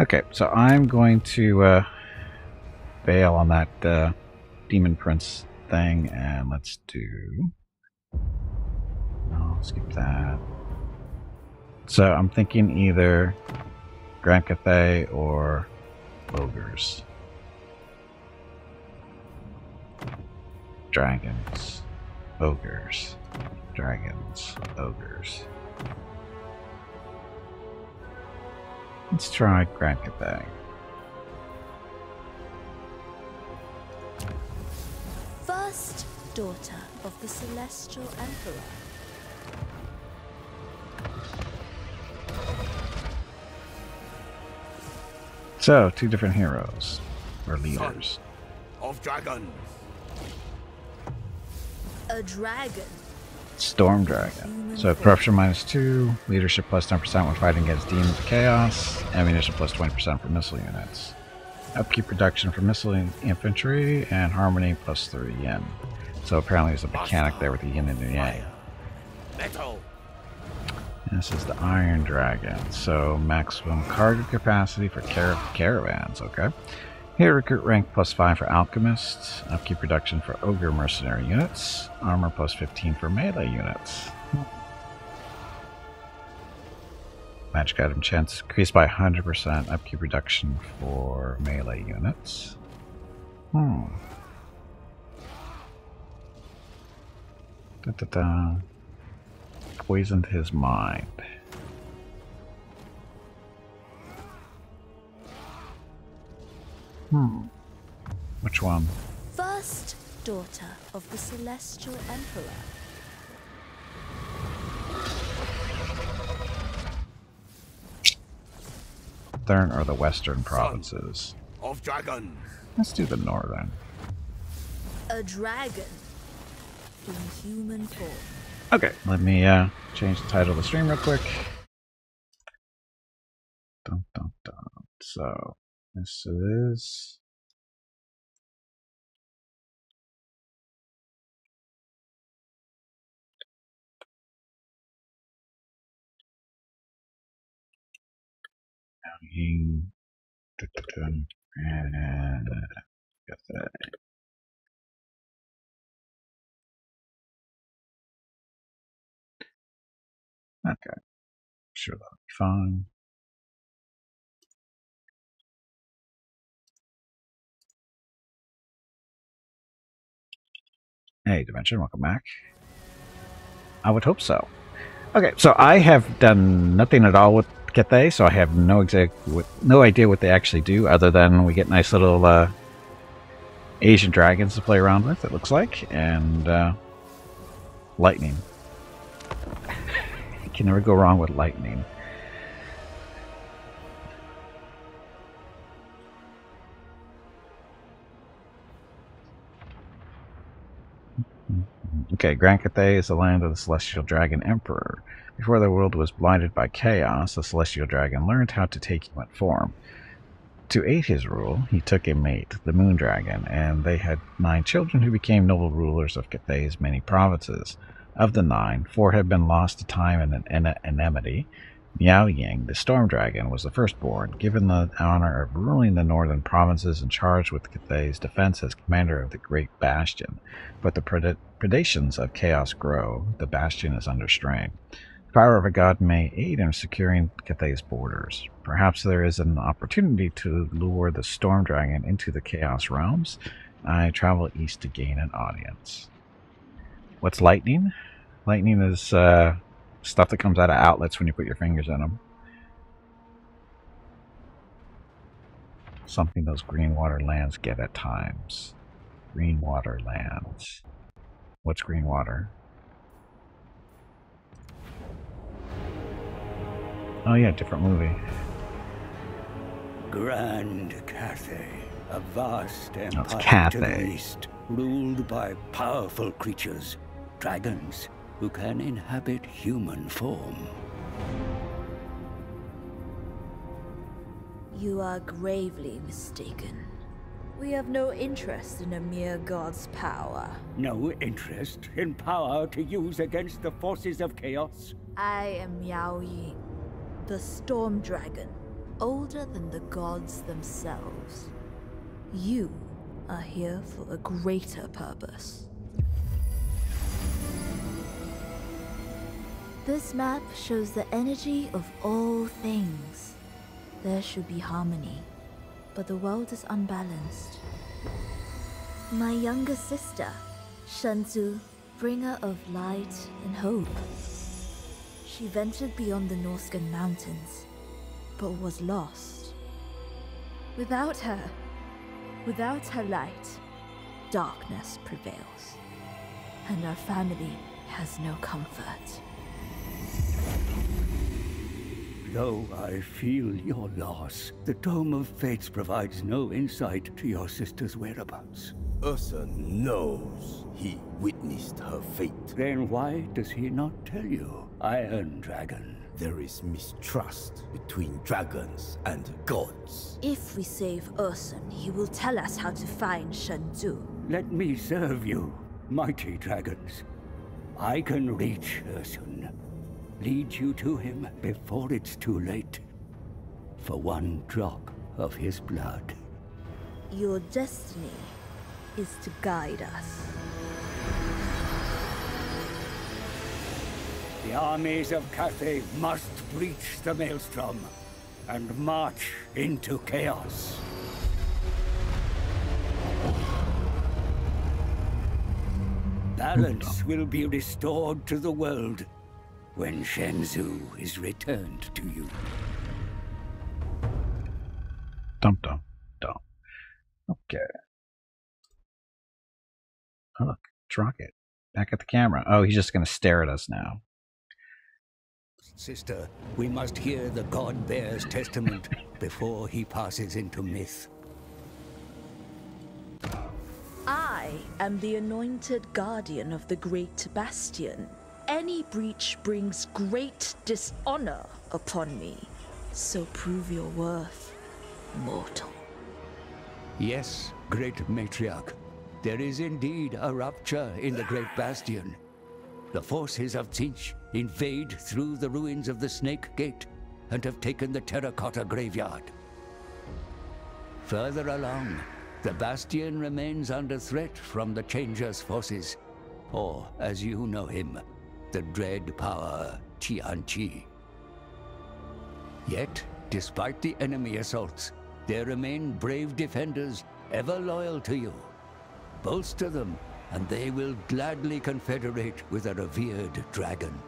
Okay, so I'm going to uh, bail on that uh, Demon Prince thing, and let's do. No, skip that. So I'm thinking either Grand Cathay or ogres. Dragons, ogres, dragons, ogres. Let's try Grand Cathay. First daughter of the Celestial Emperor. So, two different heroes or leaders. Of dragons. A dragon. Storm Dragon. So corruption minus two, leadership plus 10% when fighting against demons of chaos, ammunition plus 20% for missile units. Upkeep production for missile infantry, and harmony plus 3 yen. So apparently there's a mechanic there with the yin and the yang. Metal. And this is the Iron Dragon. So maximum cargo capacity for car caravans, okay. Here, recruit rank plus 5 for alchemists, upkeep reduction for ogre mercenary units, armor plus 15 for melee units. Magic item chance increased by 100%, upkeep reduction for melee units. Hmm. Da, da, da. Poisoned his mind. Hmm. Which one? First daughter of the Celestial Emperor. Northern or the western provinces? Of dragons. Let's do the northern. A dragon. In human form. Okay, let me uh, change the title of the stream real quick. Dun, dun, dun. So, this is. Hanging. And. Got that. Okay. Sure, that'll be fine. Hey, Dimension, welcome back. I would hope so. Okay, so I have done nothing at all with Cathay, so I have no exact, no idea what they actually do, other than we get nice little uh, Asian dragons to play around with. It looks like, and uh, lightning. you can never go wrong with lightning. Okay, Grand Cathay is the land of the Celestial Dragon Emperor. Before the world was blinded by chaos, the Celestial Dragon learned how to take human form. To aid his rule, he took a mate, the Moon Dragon, and they had nine children who became noble rulers of Cathay's many provinces. Of the nine, four had been lost to time and an enmity. Miao Ying, the Storm Dragon, was the firstborn, given the honor of ruling the northern provinces and charged with Cathay's defense as commander of the Great Bastion. But the pred predations of chaos grow. The Bastion is under strain. The power of a god may aid in securing Cathay's borders. Perhaps there is an opportunity to lure the Storm Dragon into the Chaos realms. I travel east to gain an audience. What's lightning? Lightning is uh, stuff that comes out of outlets when you put your fingers in them. Something those green water lands get at times. Green water lands. What's green water? Oh yeah, different movie. Grand Cathay, a vast empire to the east, ruled by powerful creatures, dragons, who can inhabit human form. You are gravely mistaken. We have no interest in a mere god's power. No interest in power to use against the forces of chaos. I am Miao Ying, the Storm Dragon. older than the gods themselves. You are here for a greater purpose. This map shows the energy of all things. There should be harmony, but the world is unbalanced. My younger sister, Shenzu, bringer of light and hope. She ventured beyond the Norscan mountains, but was lost. Without her, without her light, darkness prevails, and our family has no comfort. Though I feel your loss, the Tome of Fates provides no insight to your sister's whereabouts. Ursa knows he witnessed her fate. Then why does he not tell you, Iron Dragon? There is mistrust between dragons and gods. If we save Ursun, he will tell us how to find Shenzu. Let me serve you, mighty dragons. I can reach Ursun. Lead you to him before it's too late. For one drop of his blood. Your destiny is to guide us. The armies of Cathay must breach the Maelstrom and march into chaos. Balance will be restored to the world when Shenzhou is returned to you. Dum dum dum. Okay. Oh, look, it's Rocket. Back at the camera. Oh, he's just going to stare at us now. Sister, we must hear the God Bear's testament before he passes into myth. I am the anointed guardian of the Great Bastion. Any breach brings great dishonor upon me. So prove your worth, mortal. Yes, great matriarch. There is indeed a rupture in the Great Bastion. The forces of Tzeentch invade through the ruins of the Snake Gate and have taken the terracotta graveyard. Further along, the Bastion remains under threat from the Changer's forces, or, as you know him, the dread power Tianqi. Yet, despite the enemy assaults, there remain brave defenders ever loyal to you. Bolster them, and they will gladly confederate with a revered dragon.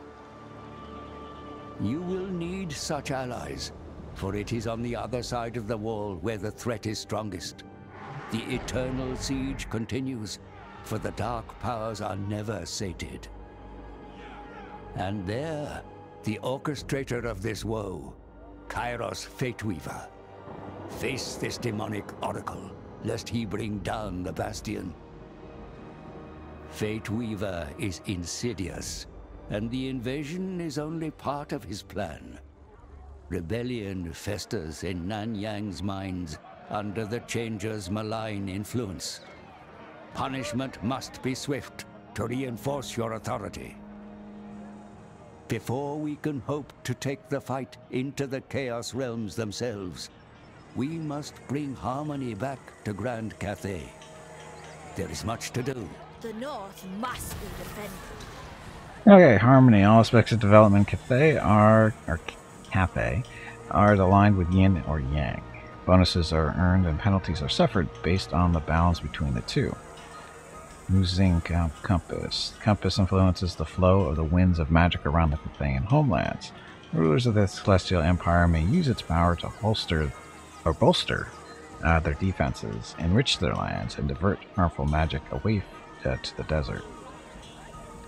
You will need such allies, for it is on the other side of the wall where the threat is strongest. The eternal siege continues, for the dark powers are never sated. And there, the orchestrator of this woe, Kairos Fateweaver. Face this demonic oracle, lest he bring down the Bastion. Fateweaver is insidious, and the invasion is only part of his plan. Rebellion festers in Nanyang's minds under the Changer's malign influence. Punishment must be swift to reinforce your authority. Before we can hope to take the fight into the Chaos Realms themselves, we must bring harmony back to Grand Cathay. There is much to do. The North must be defended. Okay, Harmony. All aspects of development Cathay are, or Cathay, are aligned with yin or yang. Bonuses are earned and penalties are suffered based on the balance between the two. Using Compass. Compass influences the flow of the winds of magic around the Cathayan homelands. Rulers of the Celestial Empire may use its power to holster or bolster uh, their defenses, enrich their lands, and divert harmful magic away uh, to the desert.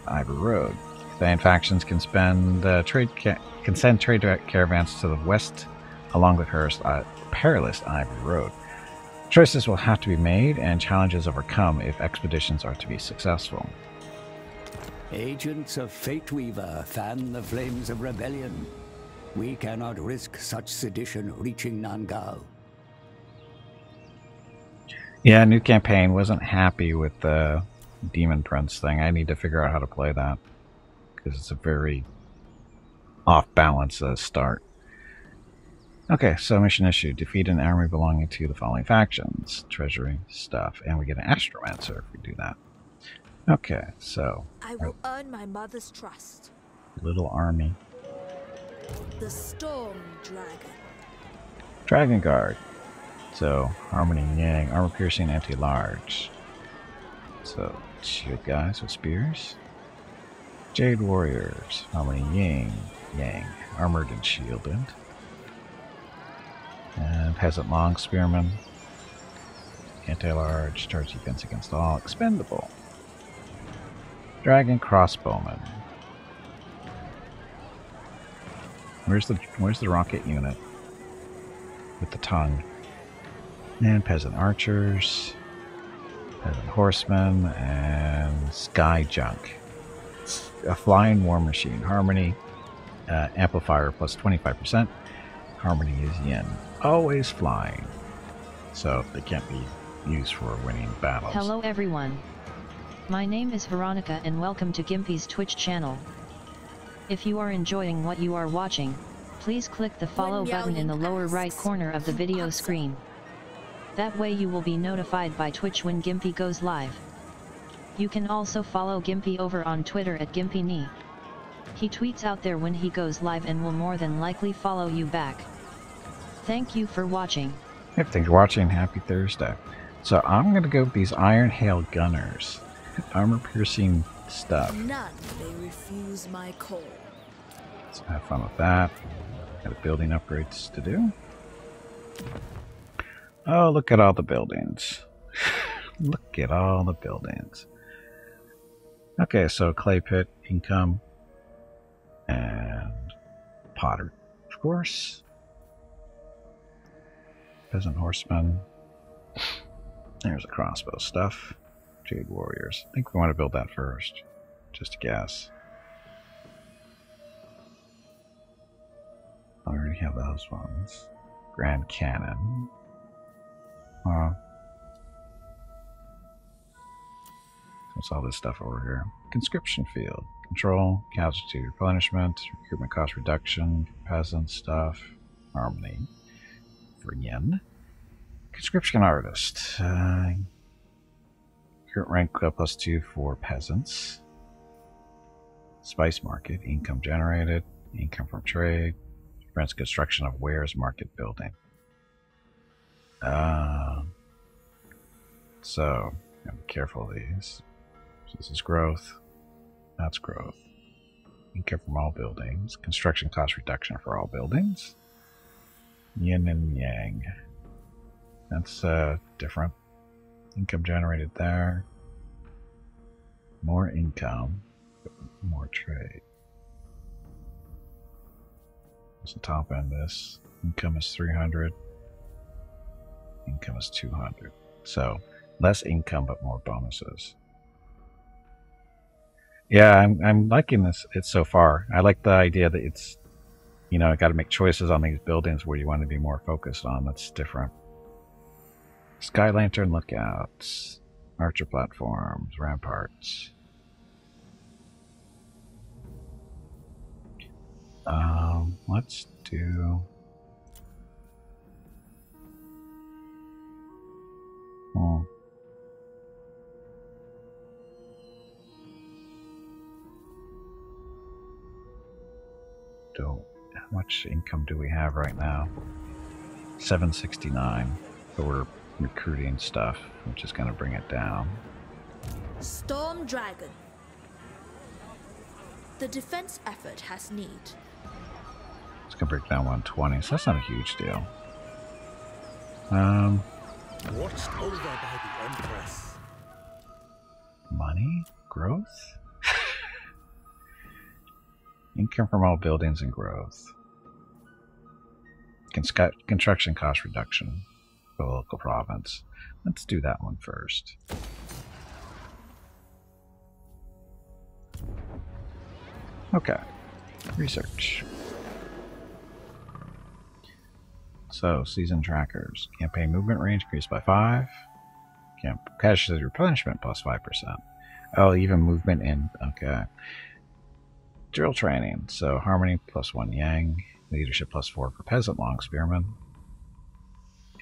Ivory Road. Cathayan factions can spend uh, trade ca can send trade caravans to the west along the perilous, uh, perilous Ivory Road. Choices will have to be made and challenges overcome if expeditions are to be successful. Agents of Fateweaver fan the flames of rebellion. We cannot risk such sedition reaching Nan-Gau. Yeah, new campaign wasn't happy with the Demon Prince thing. I need to figure out how to play that because it's a very off balance uh, start. Okay, so mission issue. Defeat an army belonging to the following factions. Treasury, stuff. And we get an astromancer if we do that. Okay, so. I will earn my mother's trust. Little army. The Storm Dragon. Dragon Guard. So, Harmony Yang, armor piercing, anti large. So, shield guys with spears. Jade Warriors, Harmony Yang, Yang, armored and shielded. And Peasant Long Spearman. Anti-large, charge defense against all, expendable. Dragon Crossbowman. Where's the where's the rocket unit? With the tongue. And peasant archers. Peasant horsemen and sky junk. A flying war machine. Harmony. Uh, amplifier plus 25%. Harmony is yin. Always flying. So they can't be used for winning battles. Hello everyone. My name is Veronica and welcome to Gimpy's Twitch channel. If you are enjoying what you are watching, please click the follow button in the lower right corner of the video screen. That way you will be notified by Twitch when Gimpy goes live. You can also follow Gimpy over on Twitter at GimpyKnee. He tweets out there when he goes live and will more than likely follow you back. Thank you for watching. Hey, thanks for watching. Happy Thursday. So I'm going to go with these Iron Hail Gunners. Armor piercing stuff. None may refuse my call. So have fun with that. Got building upgrades to do. Oh, look at all the buildings. look at all the buildings. Okay, so clay pit, income, and potter, of course. Peasant horsemen. There's the crossbow stuff. Jade warriors. I think we want to build that first. Just a guess. I already have those ones. Grand Cannon. What's all this stuff over here? Conscription field. Control, casualty replenishment, recruitment cost reduction, peasant stuff, harmony yen. Conscription artist. Uh, current rank uh, plus two for peasants. Spice market, income generated, income from trade, prevents construction of wares market building. Uh, so, be careful of these. So this is growth. That's growth. Income from all buildings. Construction cost reduction for all buildings. Yin and Yang. That's uh, different. Income generated there. More income, more trade. What's the top end this? Income is 300. Income is 200. So, less income but more bonuses. Yeah, I'm, I'm liking this it so far. I like the idea that it's, you know, I got to make choices on these buildings where you want to be more focused on. That's different. Sky Lantern lookouts, archer platforms, ramparts. Um, let's do. Hmm. Do how much income do we have right now? 769. But we're recruiting stuff, which is going to bring it down. Storm Dragon. The defense effort has need. It's going to break down 120, so that's not a huge deal. Um, Watched over by the Empress. money? Growth? Income from all buildings and growth. Construction cost reduction for the local province. Let's do that one first. Okay. Research. So, season trackers. Campaign movement range increased by 5. Camp casualty replenishment plus 5%. Oh, even movement in. Okay. Drill training. So, harmony plus 1 yang. Leadership plus 4 for peasant long spearmen.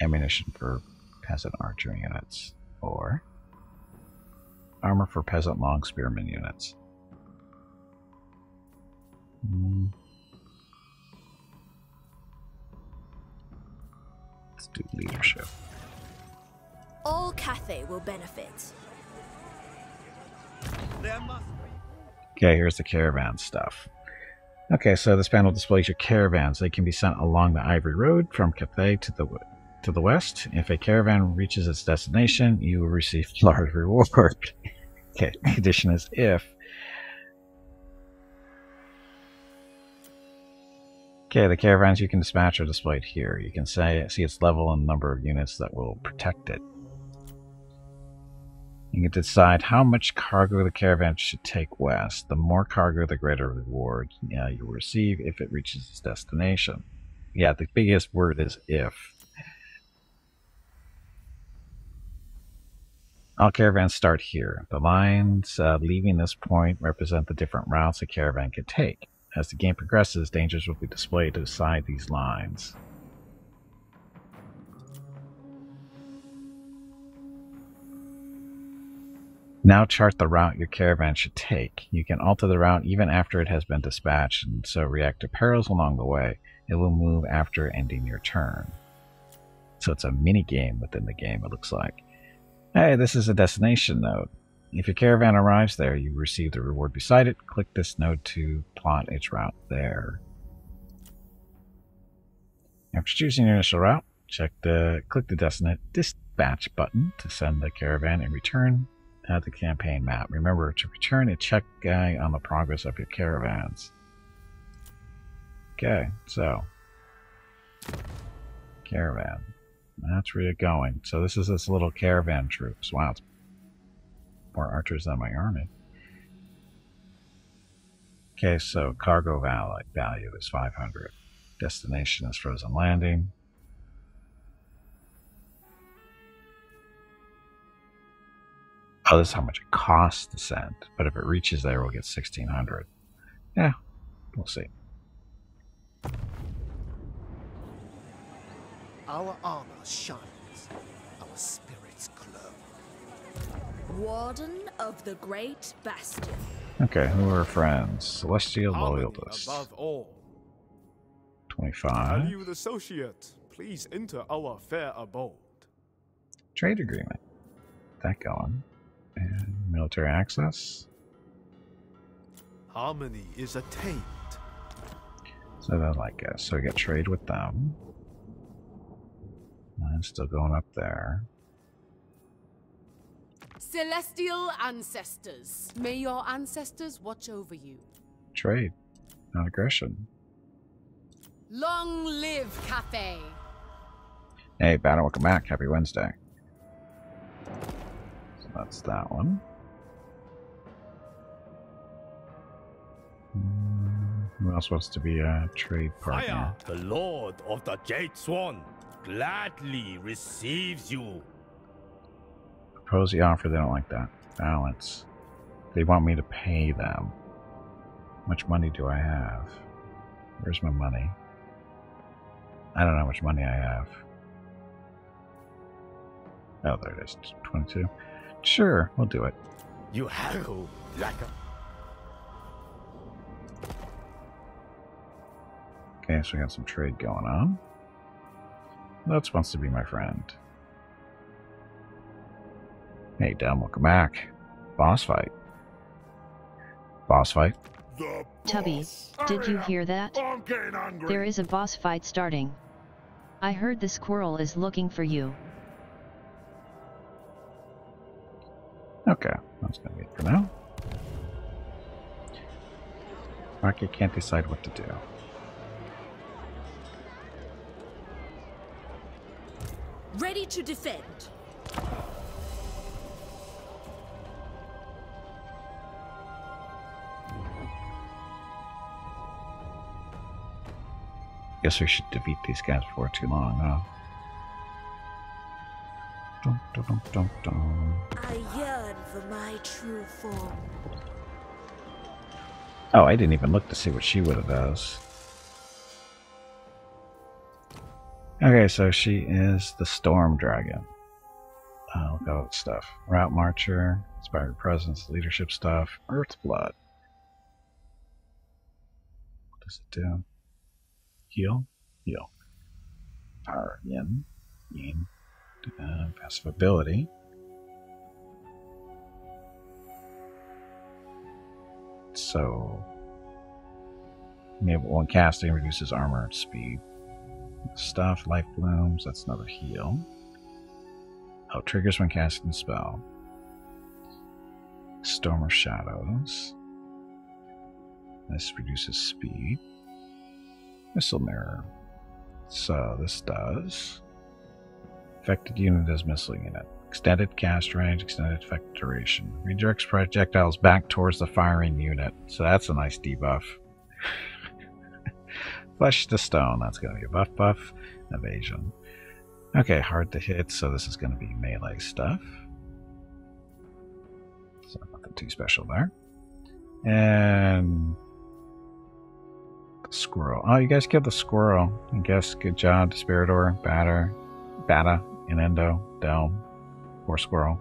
Ammunition for peasant archer units. Or armor for peasant long spearmen units. Hmm. Let's do leadership. All Cathay will benefit. Okay, here's the caravan stuff. Okay, so this panel displays your caravans. They can be sent along the Ivory Road from Cathay to the to the west. If a caravan reaches its destination, you will receive large reward. okay, condition is if. Okay, the caravans you can dispatch are displayed here. You can say see its level and number of units that will protect it. You can decide how much cargo the caravan should take west. The more cargo, the greater reward you will receive if it reaches its destination. Yeah, the biggest word is if. All caravans start here. The lines uh, leaving this point represent the different routes a caravan can take. As the game progresses, dangers will be displayed beside these lines. Now chart the route your caravan should take. You can alter the route even after it has been dispatched, and so react to perils along the way. It will move after ending your turn. So it's a mini game within the game, it looks like. Hey, this is a destination node. If your caravan arrives there, you receive the reward beside it. Click this node to plot its route there. After choosing your initial route, check the click the dispatch button to send the caravan in return at the campaign map. Remember to return a check guide on the progress of your caravans. Okay, so caravan. That's where you're going. So this is this little caravan troops. Wow, it's more archers than my army. Okay, so cargo value is 500. Destination is Frozen Landing. Oh, this is how much it costs to send. But if it reaches there, we'll get 1600. Yeah, we'll see. Our armor shines. Our spirits glow. Warden of the Great Bastion. Okay, who are our friends? Celestial Loyalists. Above all. 25. Valued associate, please enter our fair abode. Trade agreement. That going. And military access. Harmony is attained. So they like us. So we get trade with them. I'm still going up there. Celestial ancestors, may your ancestors watch over you. Trade, not aggression. Long live Cathay. Hey, Battle, welcome back. Happy Wednesday. That's that one. Hmm, who else wants to be a trade partner? Fire, the Lord of the Jade Swan, gladly receives you. Propose the offer, they don't like that. Balance. They want me to pay them. How much money do I have? Where's my money? I don't know how much money I have. Oh, there it is. 22. Sure, we'll do it. You have like a Okay, so we got some trade going on. Lutz wants to be my friend. Hey, Dom, welcome back. Boss fight. Boss fight. Tubby, did you hear that? There is a boss fight starting. I heard the squirrel is looking for you. Okay, that's gonna be it for now. Rocket can't decide what to do. Ready to defend. Guess we should defeat these guys before too long, huh? Dun, dun, dun, dun, dun. For my true form. Oh, I didn't even look to see what she would have does. Okay, so she is the Storm Dragon. Uh, look at stuff. Route Marcher, Inspired Presence, Leadership stuff, Earth Blood. What does it do? Heal? Heal. Power Yin. Yin. Uh, passive ability. So, enable one casting reduces armor and speed. Stuff, life blooms, that's another heal. Oh, triggers when casting spell. Storm of Shadows. This reduces speed. Missile Mirror. So this does. Affected unit as missile unit. Extended cast range, extended effect duration. Redirects projectiles back towards the firing unit. So that's a nice debuff. Flesh to stone, that's going to be a buff buff. Evasion. Okay, hard to hit, so this is going to be melee stuff. So nothing too special there. And the squirrel. Oh, you guys killed the squirrel. I guess good job, Desperator, Batter, Bata, Inendo, Delm, poor squirrel.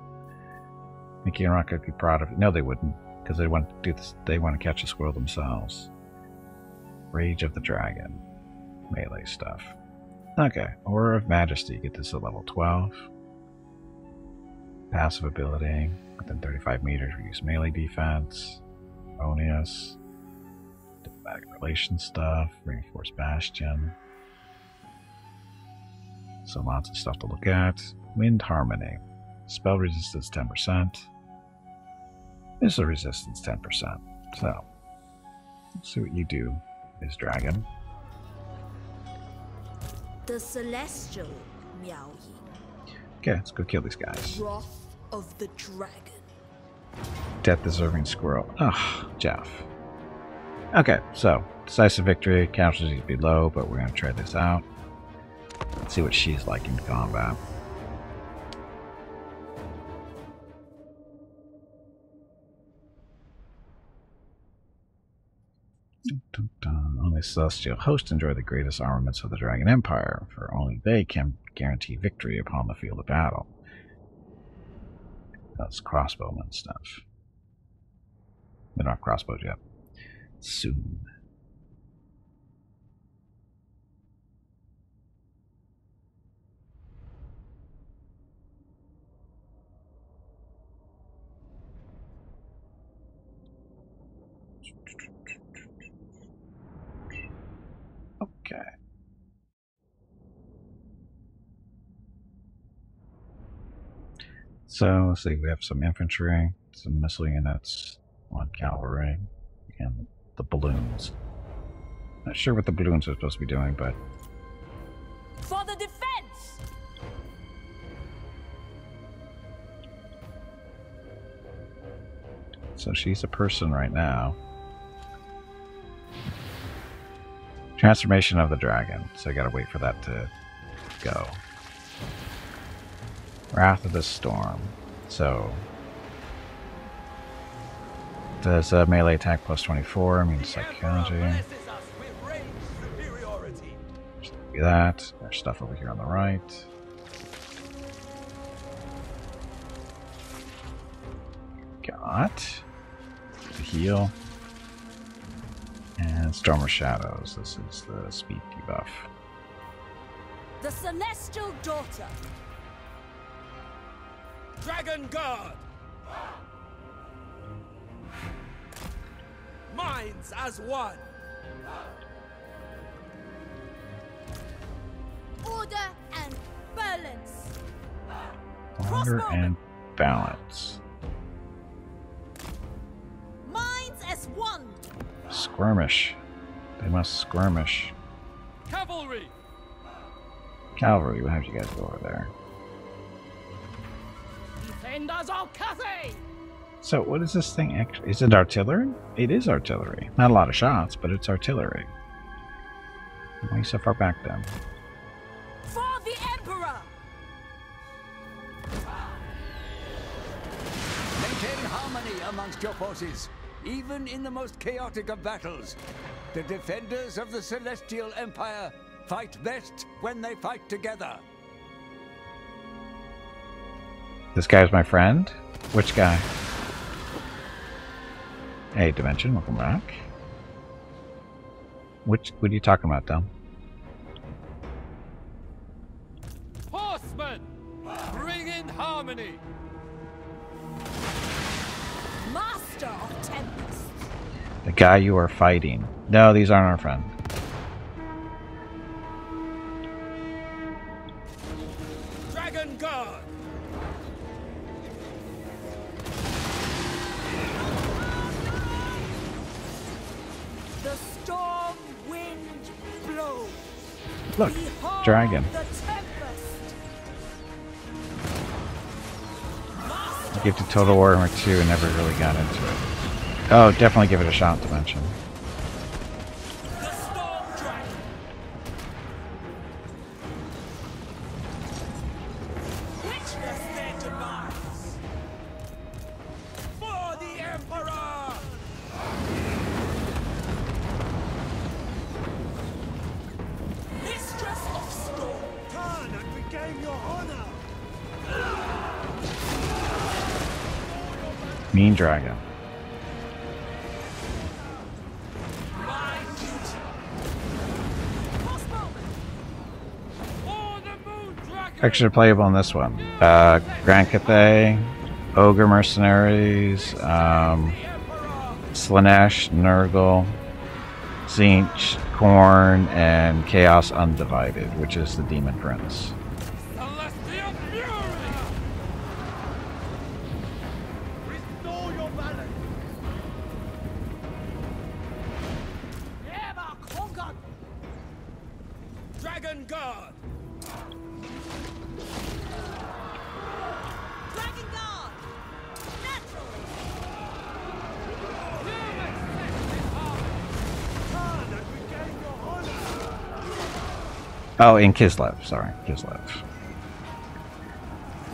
Mickey and Rocket would be proud of it. No, they wouldn't, because they want to do this. They want to catch the squirrel themselves. Rage of the Dragon, melee stuff. Okay, Aura of Majesty. Get this at level 12. Passive ability. Within 35 meters, reduce melee defense. Onius. Diplomatic relation stuff. Reinforced Bastion. So lots of stuff to look at. Wind Harmony. Spell resistance 10%. Missile resistance 10%. So, let's see what you do, Ms. Dragon. The Celestial Miao. Okay, let's go kill these guys. Wrath of the Dragon. Death deserving squirrel. Ugh, Jeff. Okay, so decisive victory. Casualties be low, but we're gonna try this out. Let's see what she's like in combat. Only celestial hosts enjoy the greatest armaments of the Dragon Empire, for only they can guarantee victory upon the field of battle. That's crossbowman stuff. They're not crossbows yet. Soon. Okay. So let's see, we have some infantry, some missile units, one cavalry, and the balloons. Not sure what the balloons are supposed to be doing, but For the defense! so she's a person right now. Transformation of the dragon. So I gotta wait for that to go. Wrath of the Storm. So does a melee attack plus 24, I mean psychology. Do that. There's stuff over here on the right. Got the heal. And Storm of Shadows. This is the speed debuff. The Celestial Daughter. Dragon Guard! Minds as one! Order and balance. Order Crossbowman. and balance. Skirmish. They must skirmish. Cavalry! Cavalry, we'll have you guys go over there. Defenders of Cathay. So, what is this thing actually? Is it artillery? It is artillery. Not a lot of shots, but it's artillery. Why are you so far back then? For the Emperor. Maintain harmony amongst your forces, even in the most chaotic of battles. The defenders of the Celestial Empire fight best when they fight together. This guy's my friend? Which guy? Hey, Dimension, welcome back. Which, what are you talking about, Dom? Horsemen! Bring in harmony! Master of Tempest. The guy you are fighting. No, these aren't our friend. Dragon Guard! The storm wind blows. Look, Behold dragon. I gave to Total Warhammer 2 and never really got into it. Oh, definitely give it a shot, Dimension. The Storm Extra playable on this one. Uh, Grand Cathay, Ogre Mercenaries, um, Slaanesh, Nurgle, Tzeentch, Khorne, and Chaos Undivided, which is the Demon Prince. Oh, in Kislev. Sorry, Kislev.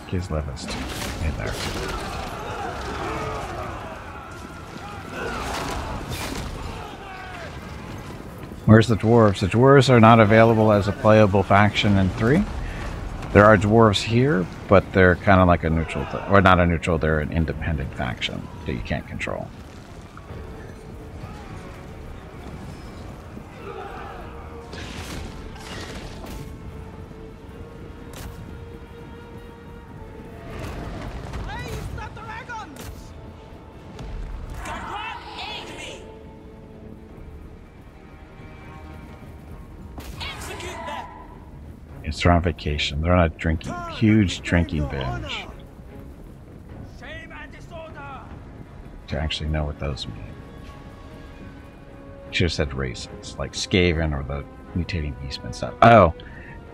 Kislev is in there. Where's the dwarves? The dwarves are not available as a playable faction in 3. There are dwarves here, but they're kind of like a neutral, or not a neutral, they're an independent faction that you can't control. They're on vacation. They're on a drinking, huge drinking binge. To actually know what those mean. Should have said races, like Skaven or the mutating beastmen stuff. Oh.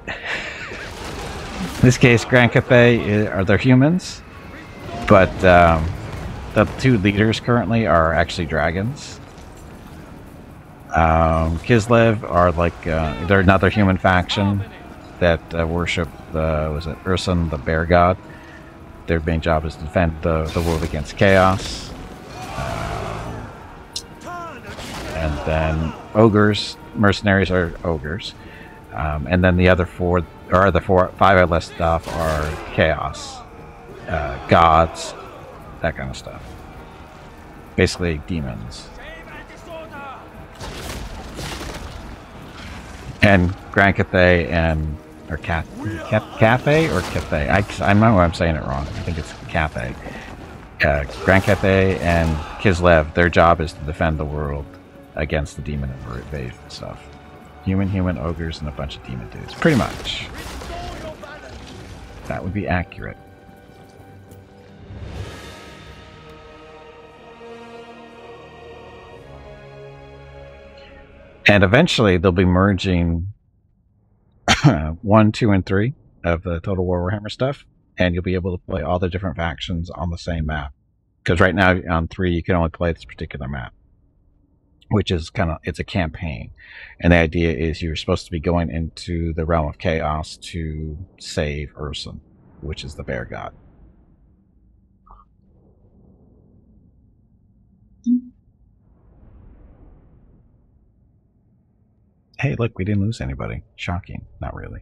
In this case, Grand Cathay are they humans, but um, the two leaders currently are actually dragons. Um, Kislev are like uh, they're another human faction that uh, worship the was it Ursun, the bear god. Their main job is to defend the, the world against chaos. and then ogres, mercenaries are ogres, um, and then the other four, or the four, five I listed off are chaos, uh, gods, that kind of stuff. Basically, demons. And Grand Cathay and or Cat Cafe or Cathay. I I know I'm saying it wrong. I think it's Cathay. Uh, Grand Cathay and Kislev. Their job is to defend the world against the demon invasion stuff. Human, human ogres, and a bunch of demon dudes. Pretty much. That would be accurate. And eventually they'll be merging one, two, and three of the Total War Warhammer stuff, and you'll be able to play all the different factions on the same map. Because right now on three you can only play this particular map, which is kind of it's a campaign, and the idea is you're supposed to be going into the realm of chaos to save Ursun, which is the bear god. Hey, look, we didn't lose anybody. Shocking. Not really.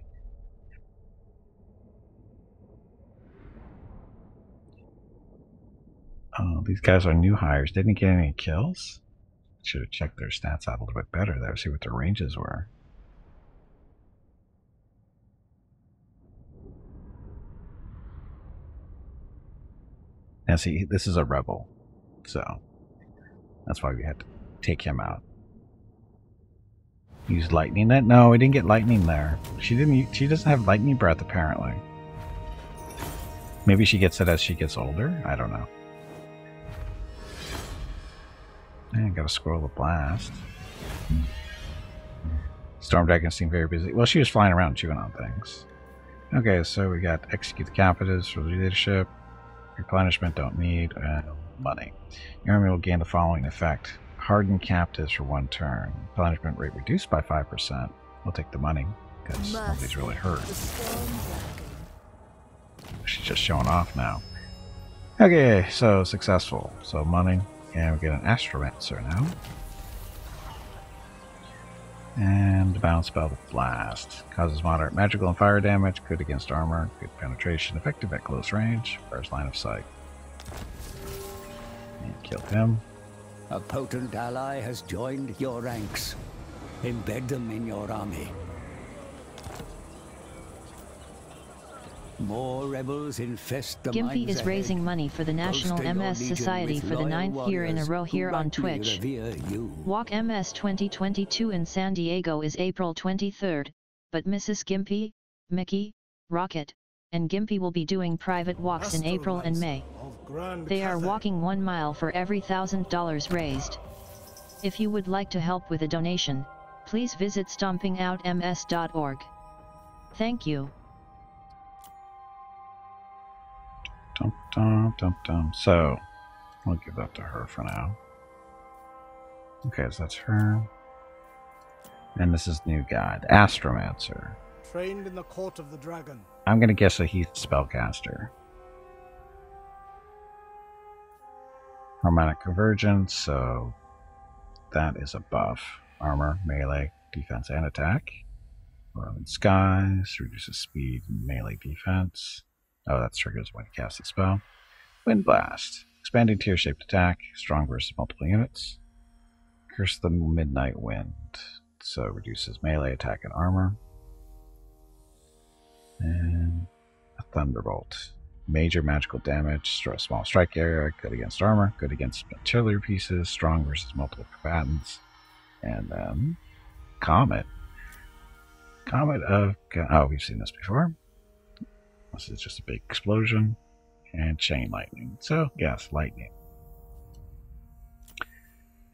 Oh, these guys are new hires. Didn't get any kills? Should have checked their stats out a little bit better there, see what their ranges were. Now see, this is a rebel, so that's why we had to take him out. Use lightning that? No, we didn't get lightning there. She didn't. She doesn't have lightning breath apparently. Maybe she gets it as she gets older. I don't know. I got a scroll of blast. Storm Dragon seemed very busy. Well, she was flying around chewing on things. Okay, so we got execute the captives for leadership. Replenishment don't need uh, money. Your army will gain the following effect: harden captives for one turn. Punishment rate reduced by five percent. We'll take the money because nobody's really hurt. She's just showing off now. Okay, so successful. So money. And we get an Astromancer now. And bounce spell with blast. Causes moderate magical and fire damage, good against armor, good penetration, effective at close range, first line of sight. And killed him. A potent ally has joined your ranks. Embed them in your army. More rebels infest the Gimpy is ahead. raising money for the National MS Society for the ninth year in a row here on Twitch. Walk MS 2022 in San Diego is April 23rd, but Mrs. Gimpy, Mickey, Rocket, and Gimpy will be doing private walks in April and May. They are walking one mile for every thousand dollars raised. If you would like to help with a donation, please visit stompingoutms.org. Thank you. Dum dum dum dum. So, I'll give that to her for now. Okay, so that's her. And this is new guy, Astromancer. Trained in the court of the dragon. I'm gonna guess that he's a spellcaster. Harmonic convergence, so that is a buff. Armor, melee, defense, and attack. Whirling skies reduces speed and melee defense. Oh, that triggers when you cast a spell. Wind blast, expanding tier-shaped attack, strong versus multiple units. Curse the midnight wind, so reduces melee attack and armor. And a Thunderbolt. Major magical damage, small strike area, good against armor, good against artillery pieces, strong versus multiple combatants. And then Comet. Comet of. Oh, we've seen this before. This is just a big explosion. And chain lightning. So, yes, lightning.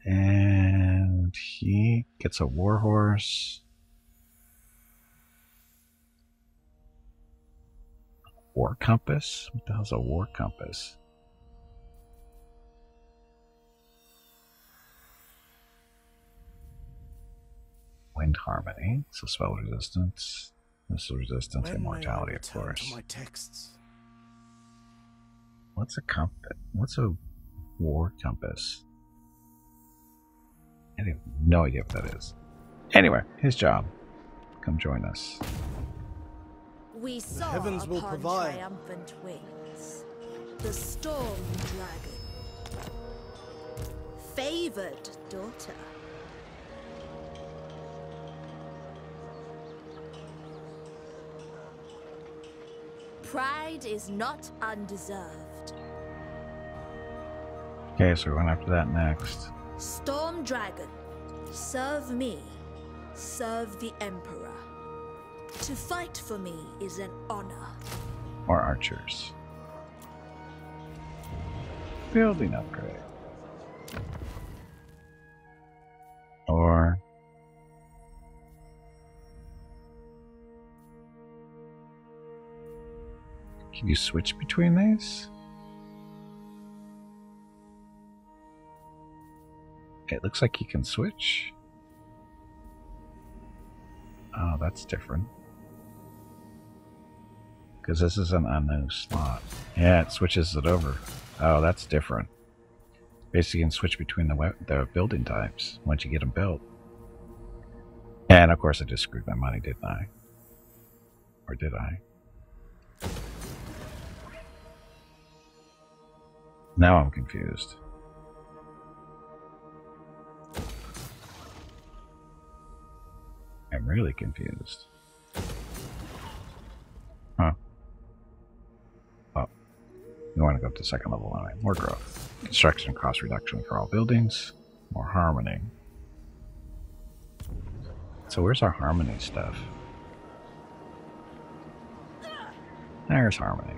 And he gets a warhorse. War compass? What the hell's a war compass? Wind harmony, so spell resistance, missile resistance, When immortality, of course. My texts. What's a compass? What's a war compass? I have no idea what that is. Anyway, his job. Come join us. We saw heavens will upon provide. triumphant wings the storm dragon, favored daughter. Pride is not undeserved. Okay, so we're going after that next. Storm dragon, serve me, serve the emperor. To fight for me is an honor. More archers. Building upgrade. Or can you switch between these? It looks like you can switch. Oh, that's different. Because this is an unknown slot. Yeah, it switches it over. Oh, that's different. Basically, you can switch between the the building types once you get them built. And of course, I just screwed my money, didn't I? Or did I? Now I'm confused. I'm really confused. Huh. Oh. You want to go up to second level anyway. More growth. Construction cost reduction for all buildings. More harmony. So where's our harmony stuff? There's harmony.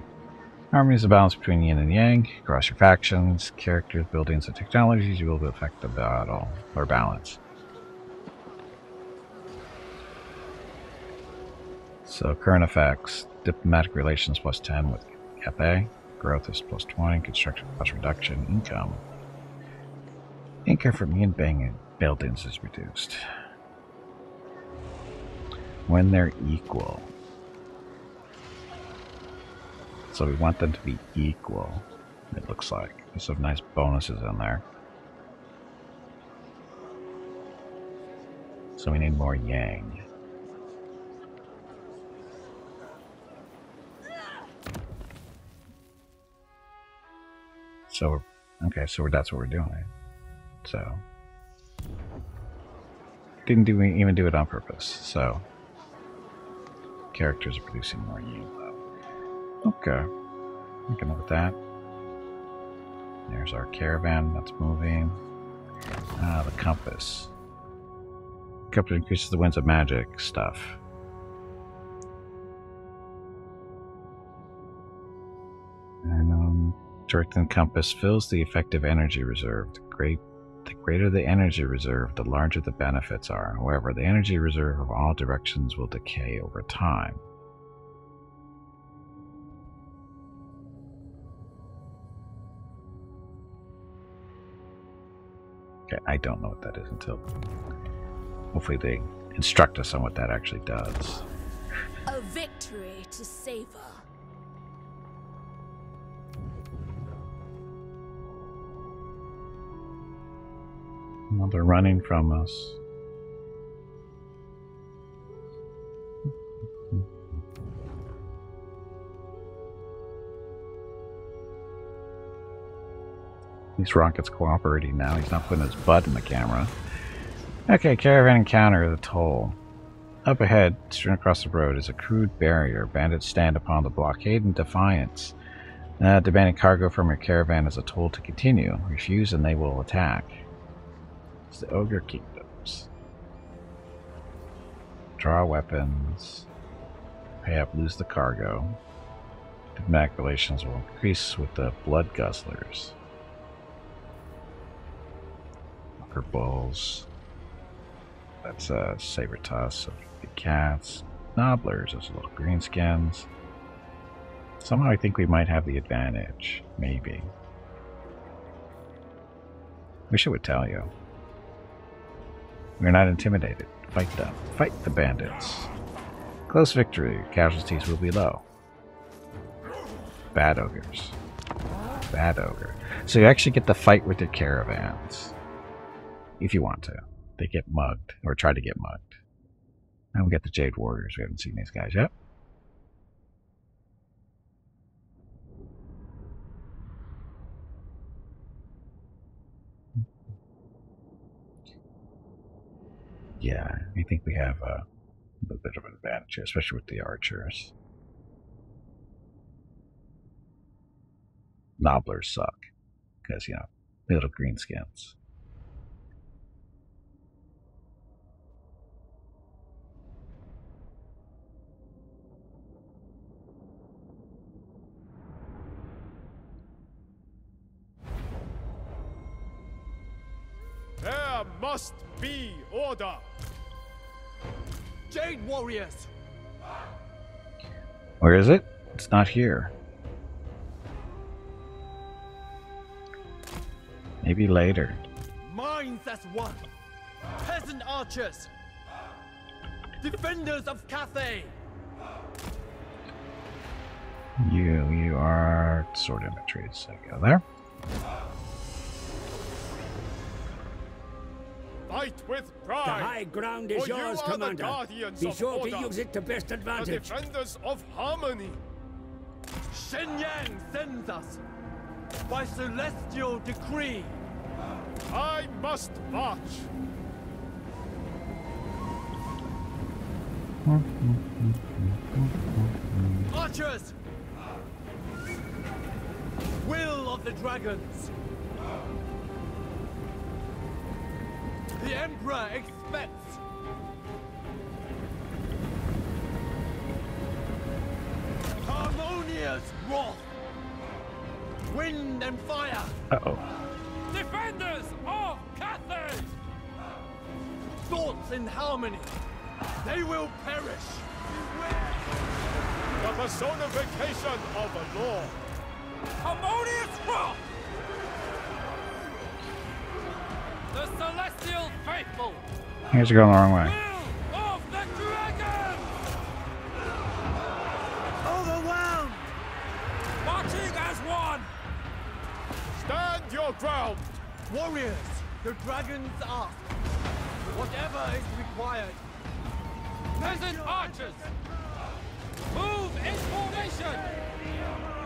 Harmony is the balance between yin and yang. Across your factions, characters, buildings, and technologies, you will affect the battle or balance. So current effects, diplomatic relations plus 10 with Cathay, growth is plus 20, construction cost reduction, income. Income from yin bang buildings is reduced. When they're equal. So we want them to be equal, it looks like. There's some nice bonuses in there. So we need more yang. So, okay, so that's what we're doing. So, didn't do even do it on purpose. So, characters are producing more yin. Okay, I can live with that. There's our caravan that's moving. Ah, the compass. Compass increases the winds of magic stuff. Directing compass fills the effective energy reserve. The, great, the greater the energy reserve, the larger the benefits are. However, the energy reserve of all directions will decay over time. Okay, I don't know what that is until hopefully they instruct us on what that actually does. Well, they're running from us. These rockets cooperating now. He's not putting his butt in the camera. Okay, caravan encounter the toll. Up ahead, strewn across the road, is a crude barrier. Bandits stand upon the blockade in defiance. Uh, demanding cargo from your caravan as a toll to continue. Refuse and they will attack. It's the Ogre Kingdoms. Draw weapons. Pay up, lose the cargo. Diplomatic will increase with the Blood Guzzlers. Walker Bulls. That's uh, Saber Tusk, the Cats. Nobblers, those little greenskins. Somehow I think we might have the advantage. Maybe. Wish it would tell you. We're not intimidated. Fight them. Fight the bandits. Close victory. Casualties will be low. Bad ogres. Bad ogre. So you actually get to fight with your caravans. If you want to. They get mugged. Or try to get mugged. And we got the Jade Warriors. We haven't seen these guys yet. Yeah, I think we have a little bit of an advantage, especially with the archers. Nobblers suck because you know little greenskins. There must be order. Jade Warriors! Where is it? It's not here. Maybe later. Mines as one! Peasant archers! Defenders of Cathay! You you are sword infantry, so go there. Fight with The high ground is For you yours, Commander. Be sure order. to use it to best advantage. The advantage. defenders of harmony. Shenyang sends us by celestial decree. I must march. Archers! Will of the dragons. The Emperor expects. Harmonious wrath. Wind and fire. Uh oh. Defenders of Cathay! Thoughts in harmony. They will perish. Beware. The personification of a law. Harmonious wrath! The celestial faithful Here's going the wrong way. will of the dragon! Overwhelmed! Marching as one! Stand your ground. Warriors, the dragons ask. Whatever is required. Peasant archers! Move in formation!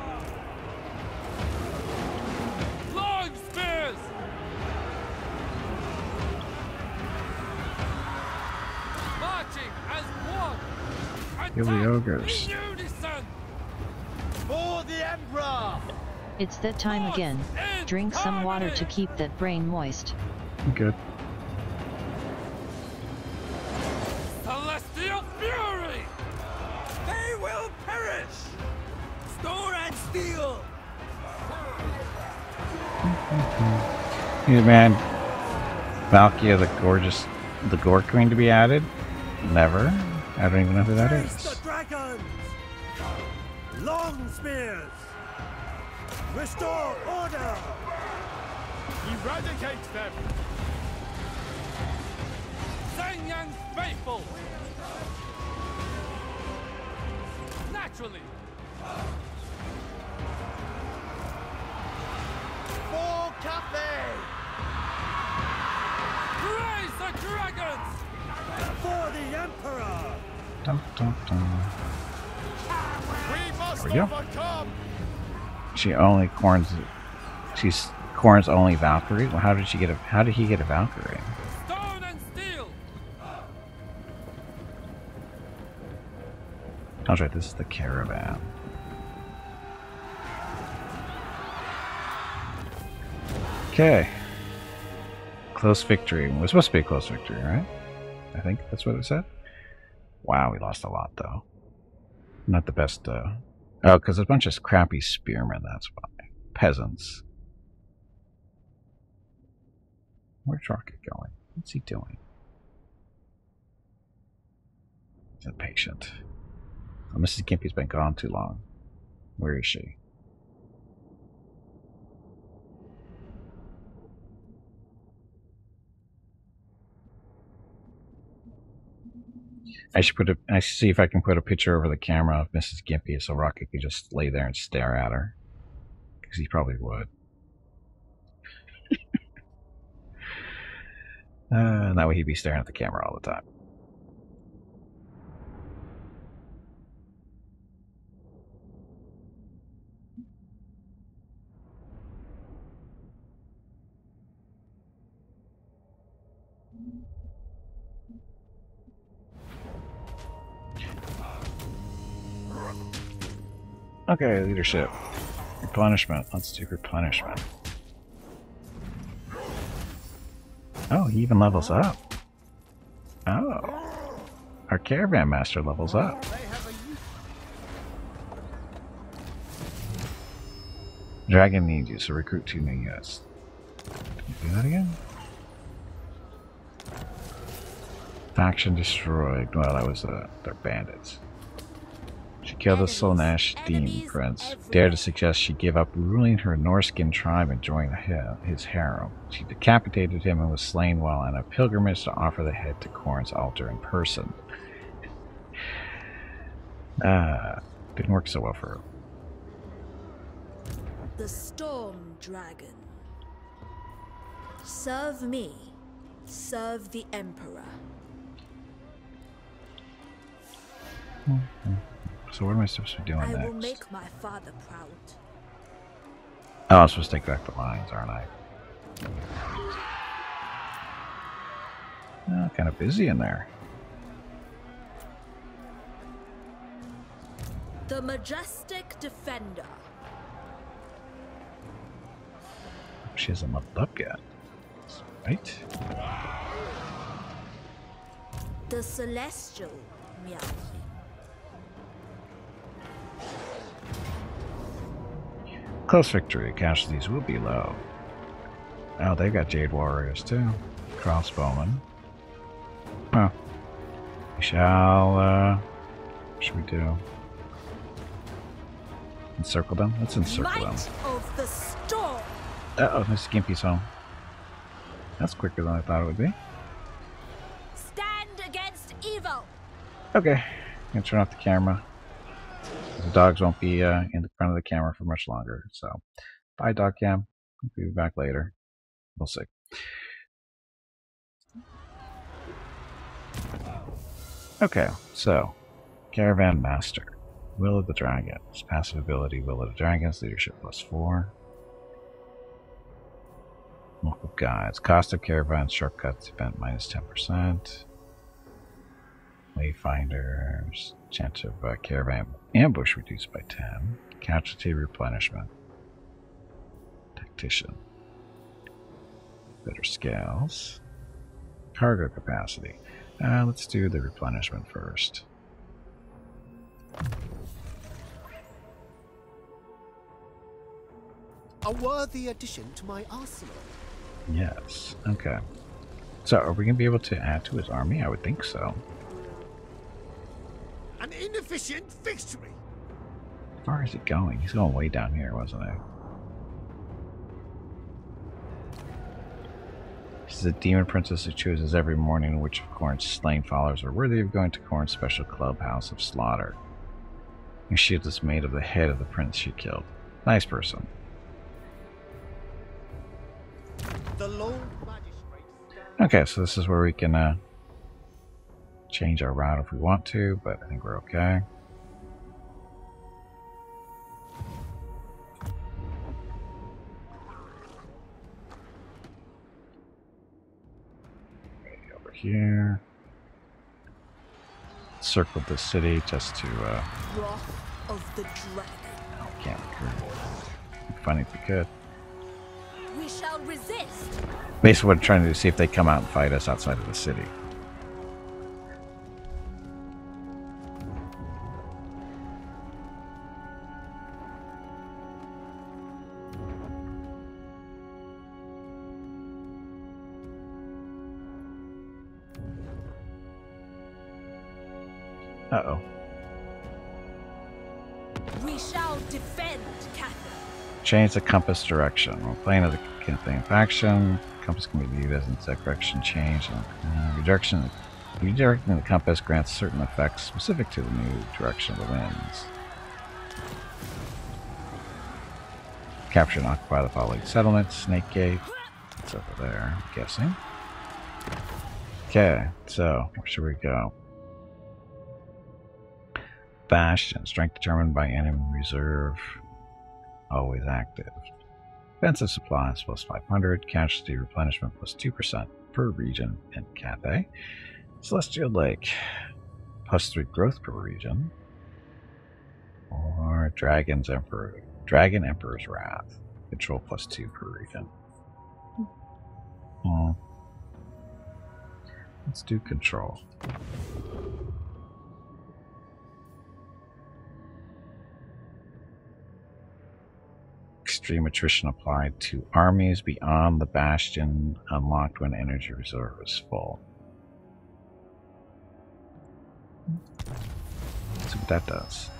Kill the ogres. For the Emperor! It's that time again. Drink some water to keep that brain moist. Good. Celestial fury! They will perish! Store and steal! Yeah, man. Valkia the gorgeous, the Gore Queen to be added? Never. I don't even know who that Face is. The dragons! Long spears! Restore order! Eradicate them. Zhang faithful! Naturally! For Cathay! Praise the dragons! For the Emperor! Dun, dun, dun. We must There we go. She only corns. She's Khorne's only Valkyrie. Well, how did she get a? How did he get a Valkyrie? Stone and steel! I was right. This is the caravan. Okay. Close victory. It was supposed to be a close victory, right? I think that's what it said. Wow, we lost a lot though. Not the best. Uh... Oh, because a bunch of crappy spearmen. That's why. Peasants. Where's Rocket going? What's he doing? He's impatient. Oh, Mrs. Gimpy's been gone too long. Where is she? I should put a. I should see if I can put a picture over the camera of Mrs. Gimpy so Rocket could just lay there and stare at her. Because he probably would. uh, that way he'd be staring at the camera all the time. Okay, leadership. Replenishment. Let's do replenishment. Oh, he even levels up. Oh. Our caravan master levels up. Dragon needs you, so recruit two new units. Do that again? Faction destroyed. Well, that was uh, bandits. The Slaanesh Demon Prince. Dared to suggest she give up ruling her Norscan tribe and join his harem. She decapitated him and was slain while on a pilgrimage to offer the head to Khorne's altar in person. Ah, didn't work so well for her. The Storm Dragon. Serve me, Serve the Emperor. So what am I supposed to be doing I next? will make my father proud. Oh, I'm supposed to take back the lines, aren't I? Oh, kind of busy in there. The Majestic Defender. She hasn't leveled up yet. Right? The Celestial. Close victory. Casualties will be low. Oh, they've got Jade Warriors too. Crossbowmen. Huh. We shall, uh, what should we do? Encircle them? Let's encircle them. Might of the Storm. Uh oh, Mr. Gimpy's home. That's quicker than I thought it would be. Stand against evil. Okay, I'm gonna turn off the camera. The dogs won't be uh, in the front of the camera for much longer. So, bye, dog cam. We'll be back later. We'll see. Okay, so Caravan Master, Will of the Dragons, passive ability Will of the Dragons, leadership plus four. Multiple guides, cost of caravan shortcuts event minus ten percent. Wayfinders, chance of uh, caravan ambush reduced by 10. Casualty replenishment. Tactician. Better scales. Cargo capacity. Uh, let's do the replenishment first. A worthy addition to my arsenal. Yes. Okay. So, are we going to be able to add to his army? I would think so. An inefficient victory. How far is it going? He's going way down here, wasn't he? This is a demon princess who chooses every morning which of Khorne's slain followers are worthy of going to Khorne's special clubhouse of slaughter. And she is made of the head of the prince she killed. Nice person. The Lord Magistrate. Okay, so this is where we can uh, change our route if we want to, but I think we're okay. Okay, over here. Circled the city just to, uh, Wrath of the Dragon. no, can't recruit. Funny if we could. We shall resist. Basically, what I'm trying to do is see if they come out and fight us outside of the city. Uh oh. We shall defend Cathay. Change the compass direction. While playing as a campaign faction, compass can be viewed as a direction change. And, uh, redirection, redirecting the compass grants certain effects specific to the new direction of the winds. Capture and occupy the following settlements. Snake Gate. It's over there, I'm guessing. Okay, so where should we go? Bastion. Strength determined by enemy reserve always active. Defensive supplies plus 500, casualty replenishment plus 2% per region in Cathay. Celestial Lake plus 3 growth per region. Or Dragon's Emperor. Dragon Emperor's Wrath. Control plus 2 per region. Hmm. Let's do control. Extreme attrition applied to armies beyond the bastion unlocked when energy reserve is full. Let's see what that does.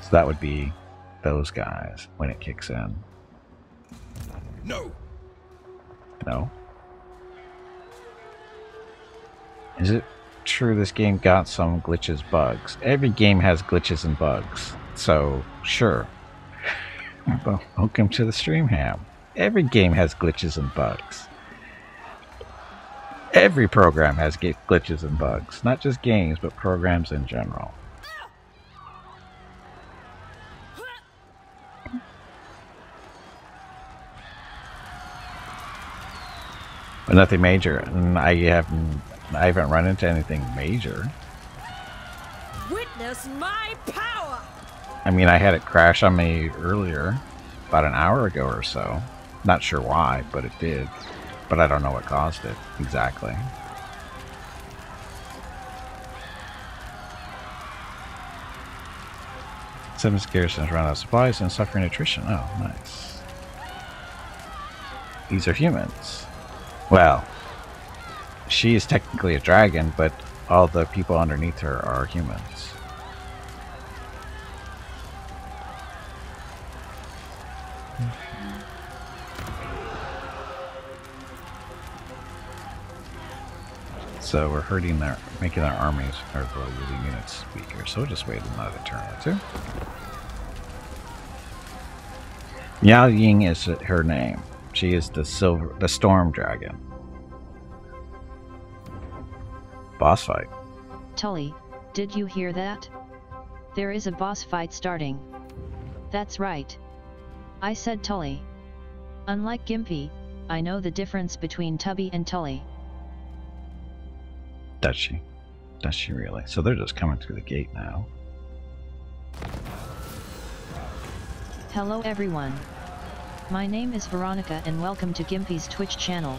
So that would be those guys when it kicks in. No. No? Is it true this game got some glitches, bugs? Every game has glitches and bugs. So, sure. Welcome to the stream ham. Every game has glitches and bugs. Every program has glitches and bugs. Not just games, but programs in general. But nothing major. I haven't I haven't run into anything major. Witness my power. I mean, I had it crash on me earlier, about an hour ago or so. Not sure why, but it did. But I don't know what caused it exactly. Seven garrisons run out of supplies and suffering attrition. Oh, nice. These are humans. Well, she is technically a dragon, but all the people underneath her are humans. So we're hurting their, making our armies, or the units weaker. So we'll just wait another turn or two. Miao Ying is her name. She is the silver, the storm dragon. Boss fight. Tully, did you hear that? There is a boss fight starting. That's right. I said Tully. Unlike Gimpy, I know the difference between Tubby and Tully. Does she? Does she really? So they're just coming through the gate now. Hello everyone. My name is Veronica and welcome to Gimpy's Twitch channel.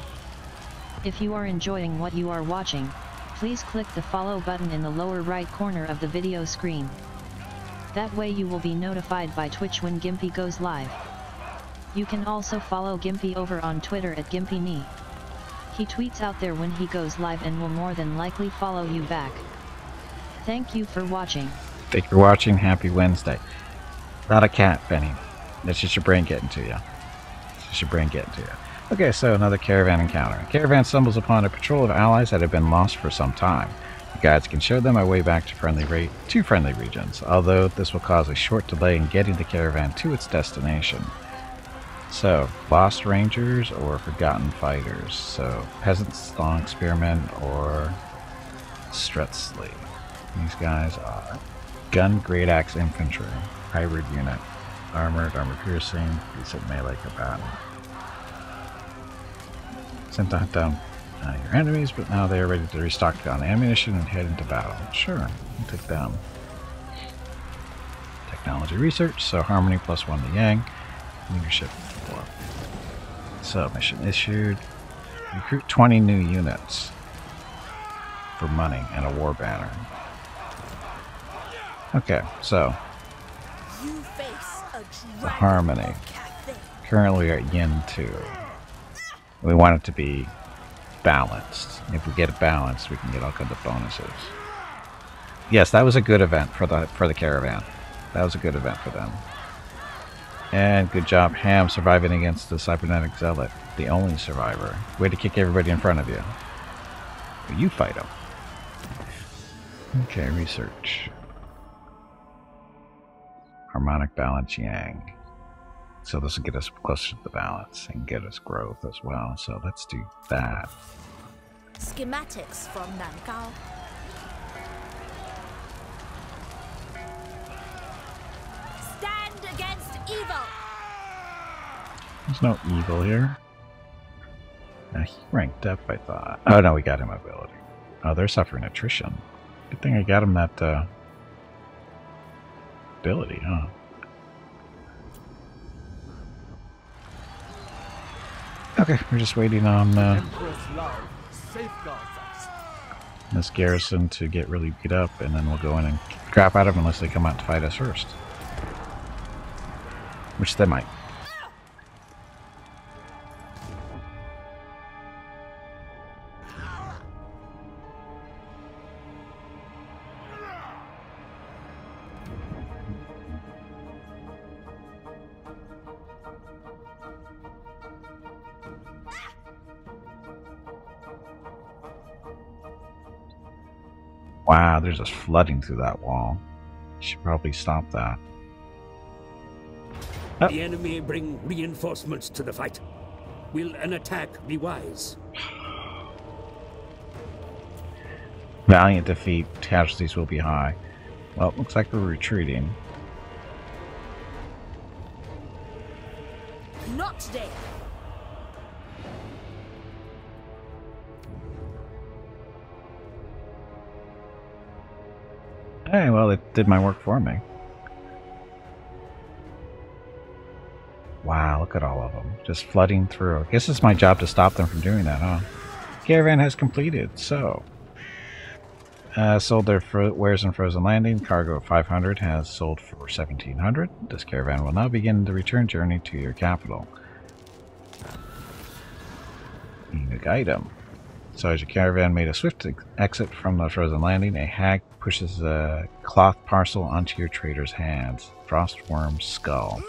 If you are enjoying what you are watching, please click the follow button in the lower right corner of the video screen. That way you will be notified by Twitch when Gimpy goes live. You can also follow Gimpy over on Twitter at GimpyKnee. He tweets out there when he goes live and will more than likely follow you back. Thank you for watching. Thank you for watching. Happy Wednesday. Not a cat, Benny. That's just your brain getting to you. Just your brain getting to you. Okay, so another caravan encounter. Caravan stumbles upon a patrol of allies that have been lost for some time. The guides can show them a way back to friendly to friendly regions, although this will cause a short delay in getting the caravan to its destination. So, Lost Rangers or Forgotten Fighters. So, Peasants, Long Spearmen, or Strutsley. These guys are Gun Great Axe Infantry, Hybrid Unit, Armored, Armor Piercing, Decent Melee Combatant. Sent to hunt down uh, your enemies, but now they are ready to restock on ammunition and head into battle. Sure, we'll take them. Technology research, so Harmony plus one to Yang. Leadership four. So, mission issued. Recruit 20 new units for money and a war banner. Okay, so the Harmony. Currently at Yin 2. We want it to be balanced. If we get it balanced, we can get all kinds of bonuses. Yes, that was a good event for the for the caravan. That was a good event for them. And good job, Ham, surviving against the cybernetic zealot, the only survivor. Way to kick everybody in front of you. You fight him. Okay, research. Harmonic balance yang. So this will get us closer to the balance and get us growth as well. So let's do that. Schematics from Nan-Gau. There's no evil here. Now he ranked up, I thought. Oh no, we got him ability. Oh, they're suffering attrition. Good thing I got him that uh, ability, huh? Okay, we're just waiting on uh, this garrison to get really beat up, and then we'll go in and crap out of them unless they come out to fight us first. Which they might. Wow, they're just flooding through that wall. Should probably stop that. Oh. The enemy bring reinforcements to the fight. Will an attack be wise? Valiant defeat, casualties will be high. Well, looks like we're retreating. Well, it did my work for me. Wow, look at all of them. Just flooding through. I guess it's my job to stop them from doing that, huh? Caravan has completed, so... Uh, sold their wares in Frozen Landing. Cargo of 500 has sold for 1700. This caravan will now begin the return journey to your capital. Unique item. So as your caravan made a swift ex exit from the frozen landing, a hag pushes a cloth parcel onto your trader's hands. Frostworm skull.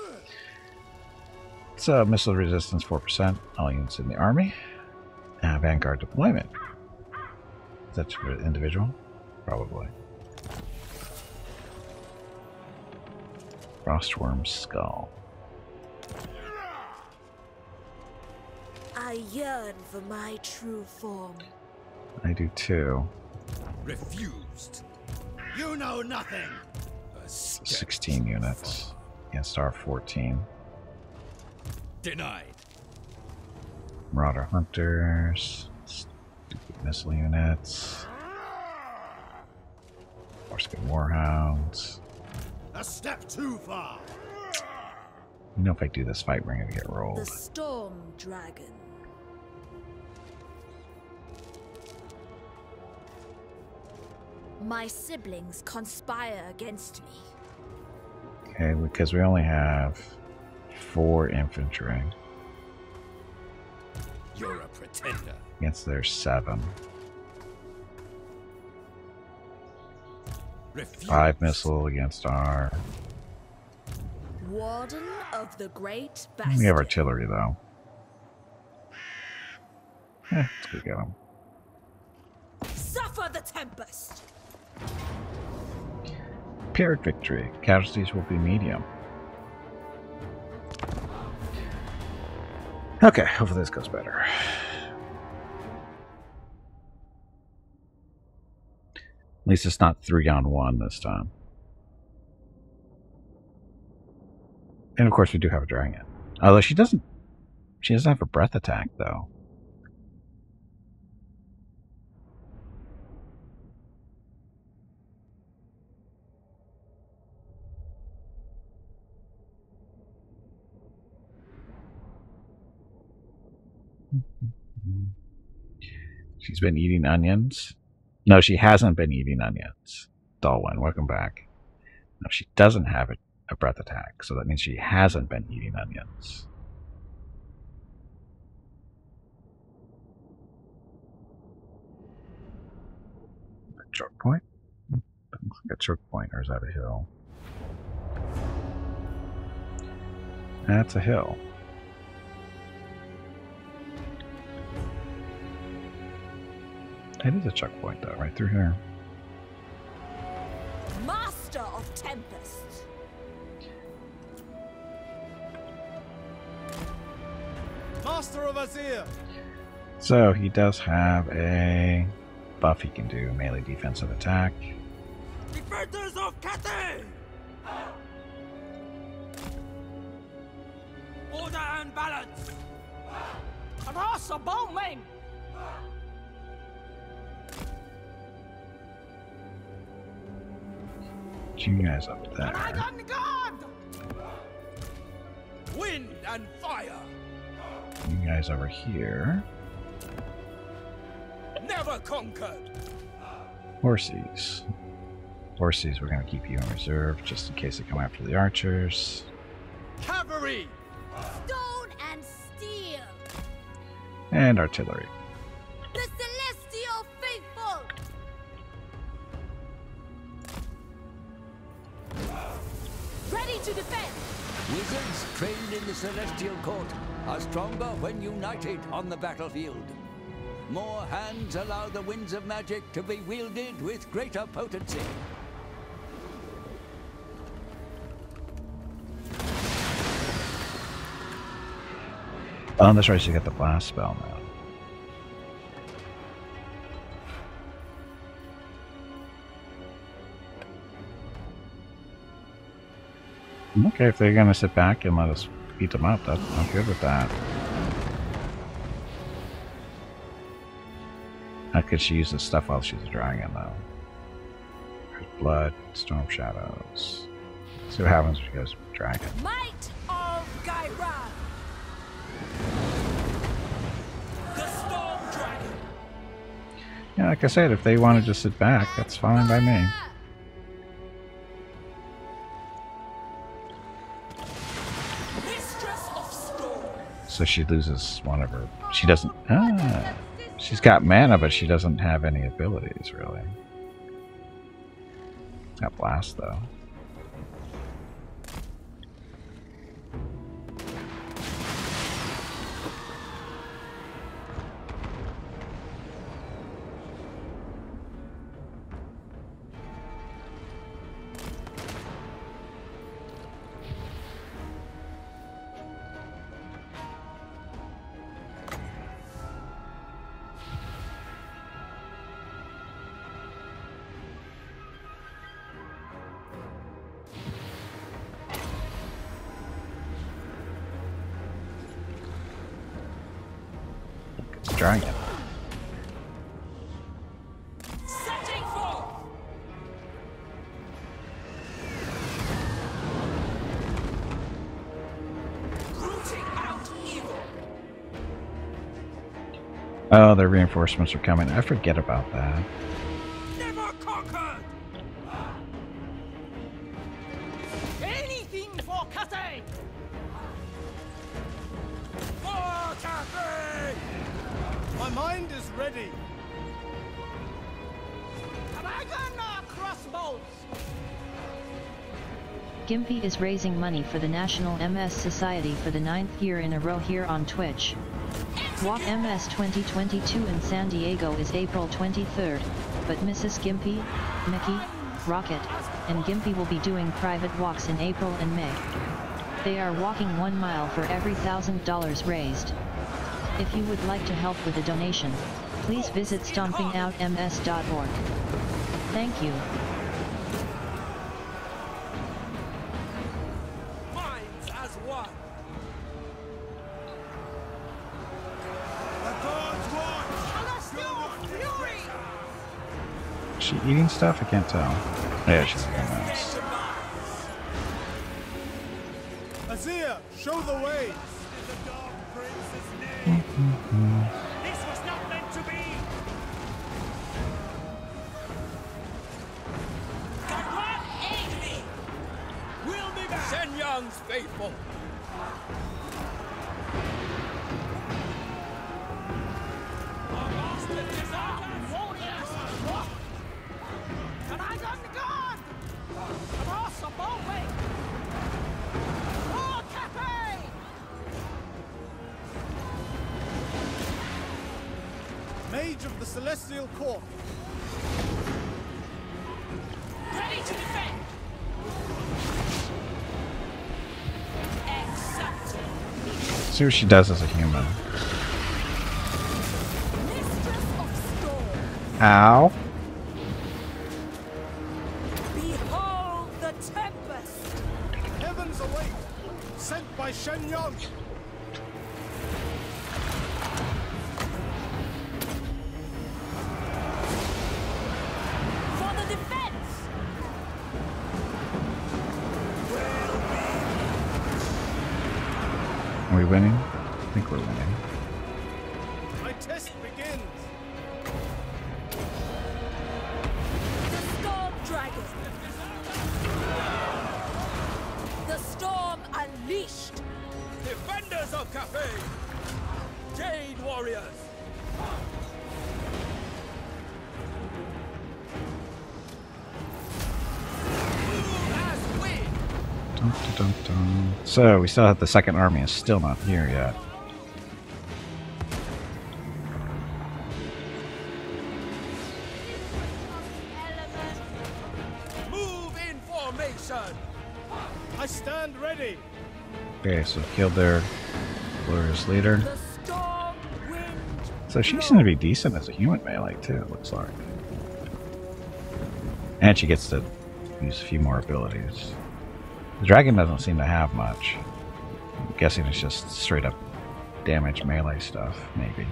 It's a missile resistance 4%. All units in the army. Uh, Vanguard deployment. Is that for individual? Probably. Frostworm skull. I yearn for my true form. I do too. Refused. You know nothing. 16 units against our 14. Denied. Marauder hunters. Stupid missile units. Norscan warhounds. A step too far. You know if I do this fight, we're gonna get rolled. The storm dragon. My siblings conspire against me. Okay, because we only have four infantry. You're a pretender. Against their seven. Refused. Five missile against our. Warden of the Great Bastion. We have artillery though. Eh, let's go get them. Suffer the tempest. Pyrrhic victory. Casualties will be medium. Okay, hopefully this goes better. At least it's not three on one this time. And of course we do have a dragon. Although she doesn't she doesn't have a breath attack though. She's been eating onions. No, she hasn't been eating onions. Dalwyn, welcome back. No, she doesn't have a, breath attack, so that means she hasn't been eating onions. A choke point? Looks like a choke point, or is that a hill? That's a hill. It is a checkpoint, though, right through here. Master of Tempest. Master of Azyr! So he does have a buff he can do melee defensive attack. Defenders of Cathay! Order and balance! Rasa Bowman! You guys up there. Wind and fire! You guys over here. Never conquered! Horses. Horses, we're going to keep you in reserve just in case they come after the archers. Cavalry! Stone and steel. And artillery. Wizards trained in the Celestial Court are stronger when united on the battlefield. More hands allow the winds of magic to be wielded with greater potency. Oh, that's right, so get the blast spell now. Okay, if they're gonna sit back and let us beat them up, that's, I'm good with that. How could she use this stuff while she's a dragon, though? There's blood, storm shadows. See what happens when she goes dragon. Might of Gyra. The Storm Dragon. Yeah, like I said, if they want to just sit back, that's fine by me. So she loses one of her. She doesn't. Ah, she's got mana, but she doesn't have any abilities really. Got blast though. Reinforcements are coming. I forget about that. Never conquered. Anything for Cathay. For Cathay. My mind is ready. Dragon crossbows. Gimpy is raising money for the National MS Society for the ninth year in a row here on Twitch. Walk MS 2022 in San Diego is April 23rd, but Mrs. Gimpy, Mickey, Rocket, and Gimpy will be doing private walks in April and May. They are walking one mile for every thousand dollars raised. If you would like to help with a donation, please visit stompingoutms.org. Thank you. Eating stuff? I can't tell. Oh, yeah, she's eating mouse. See what she does as a human. Ow. Winning? I think we're winning. Dun, dun. So we still have the second army is still not here yet. Move in formation. I stand ready. Okay, so killed their glorious leader. So she seems to be decent as a human melee too, it looks like. And she gets to use a few more abilities. The dragon doesn't seem to have much. I'm guessing it's just straight up damage melee stuff, maybe.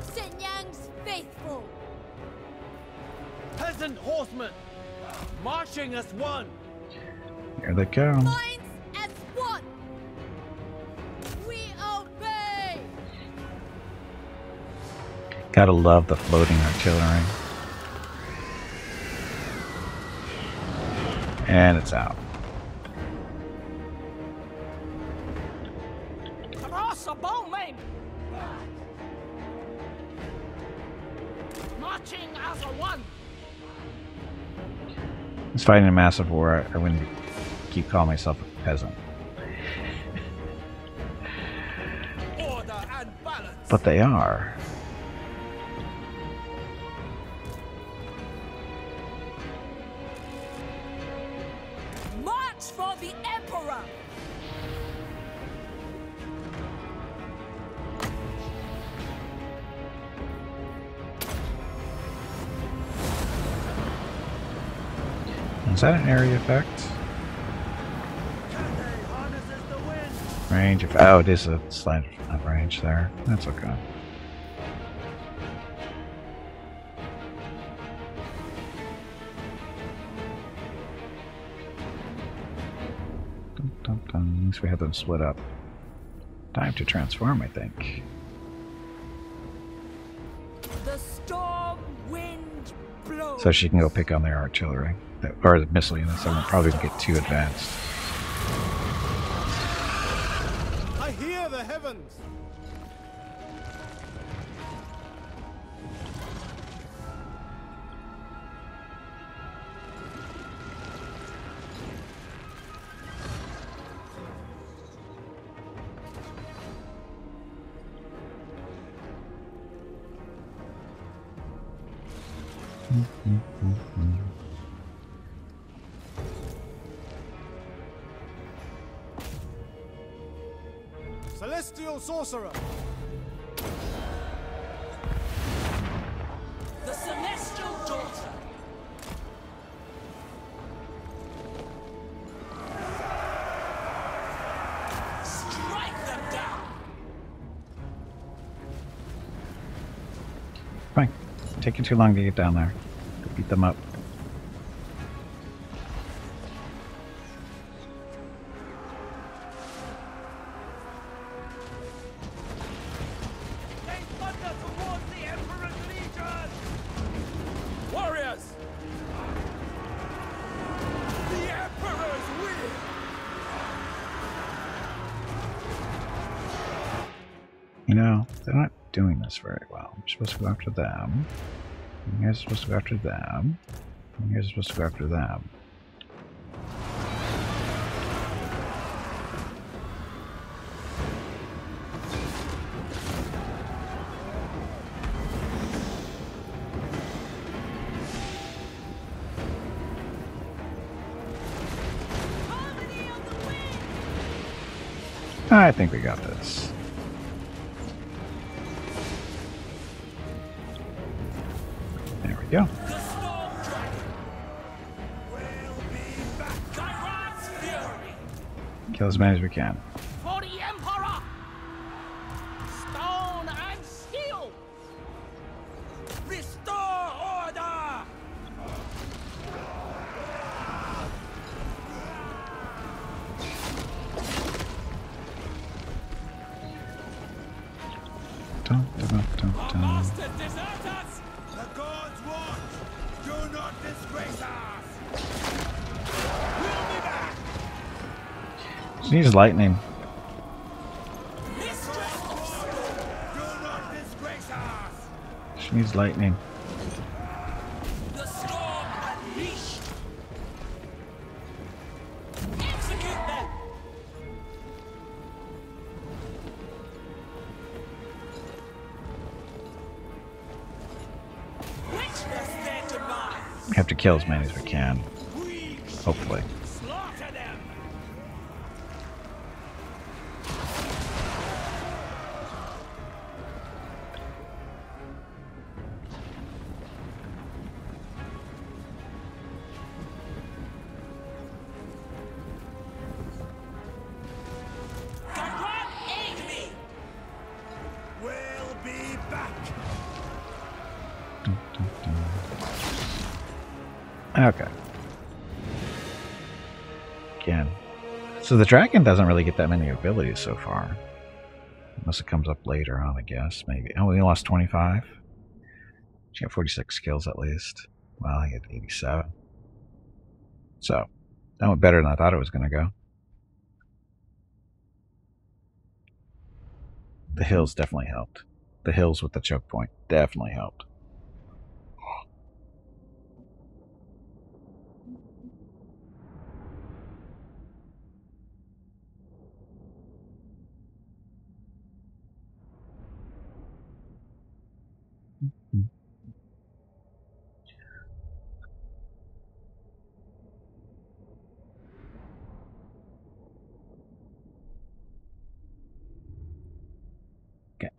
Sinyang's faithful. Peasant horsemen, marching as one. Here they go. Gotta love the floating artillery. And it's out. Cross a bowman. Marching as a one. It's fighting a massive war. I wouldn't keep calling myself a peasant. Order and balance. But they are. That an area effect? Range of oh, it is a slight range there. That's okay. At least we have them split up. Time to transform, I think. So she can go pick on their artillery. Or the missile units. I won't probably get too advanced. Celestial sorcerer. The celestial daughter. Strike them down. Fine. Taking too long to get down there. Go beat them up. Supposed to go after them. You guys are supposed to go after them. You guys are supposed to go after them. I think we got this. Kill as many as we can. Them. Witness their demise. We have to kill as many as we can. Hopefully. So the dragon doesn't really get that many abilities so far. Unless it comes up later on, I guess. Maybe. Oh, we lost 25? She got 46 skills at least. Well, he had 87. So, that went better than I thought it was going to go. The hills definitely helped. The hills with the choke point definitely helped.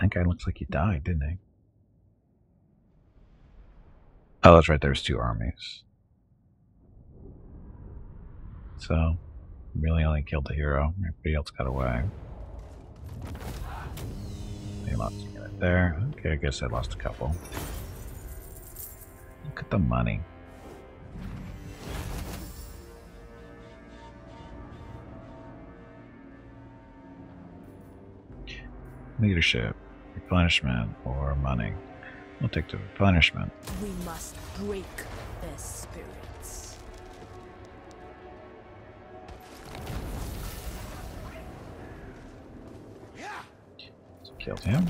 That guy looks like he died, didn't he? Oh, that's right. There's two armies. So, really only killed the hero. Everybody else got away. They lost there. Okay, I guess I lost a couple. Look at the money. Leadership, replenishment, or money. We'll take the replenishment. We must break their spirits. So killed him.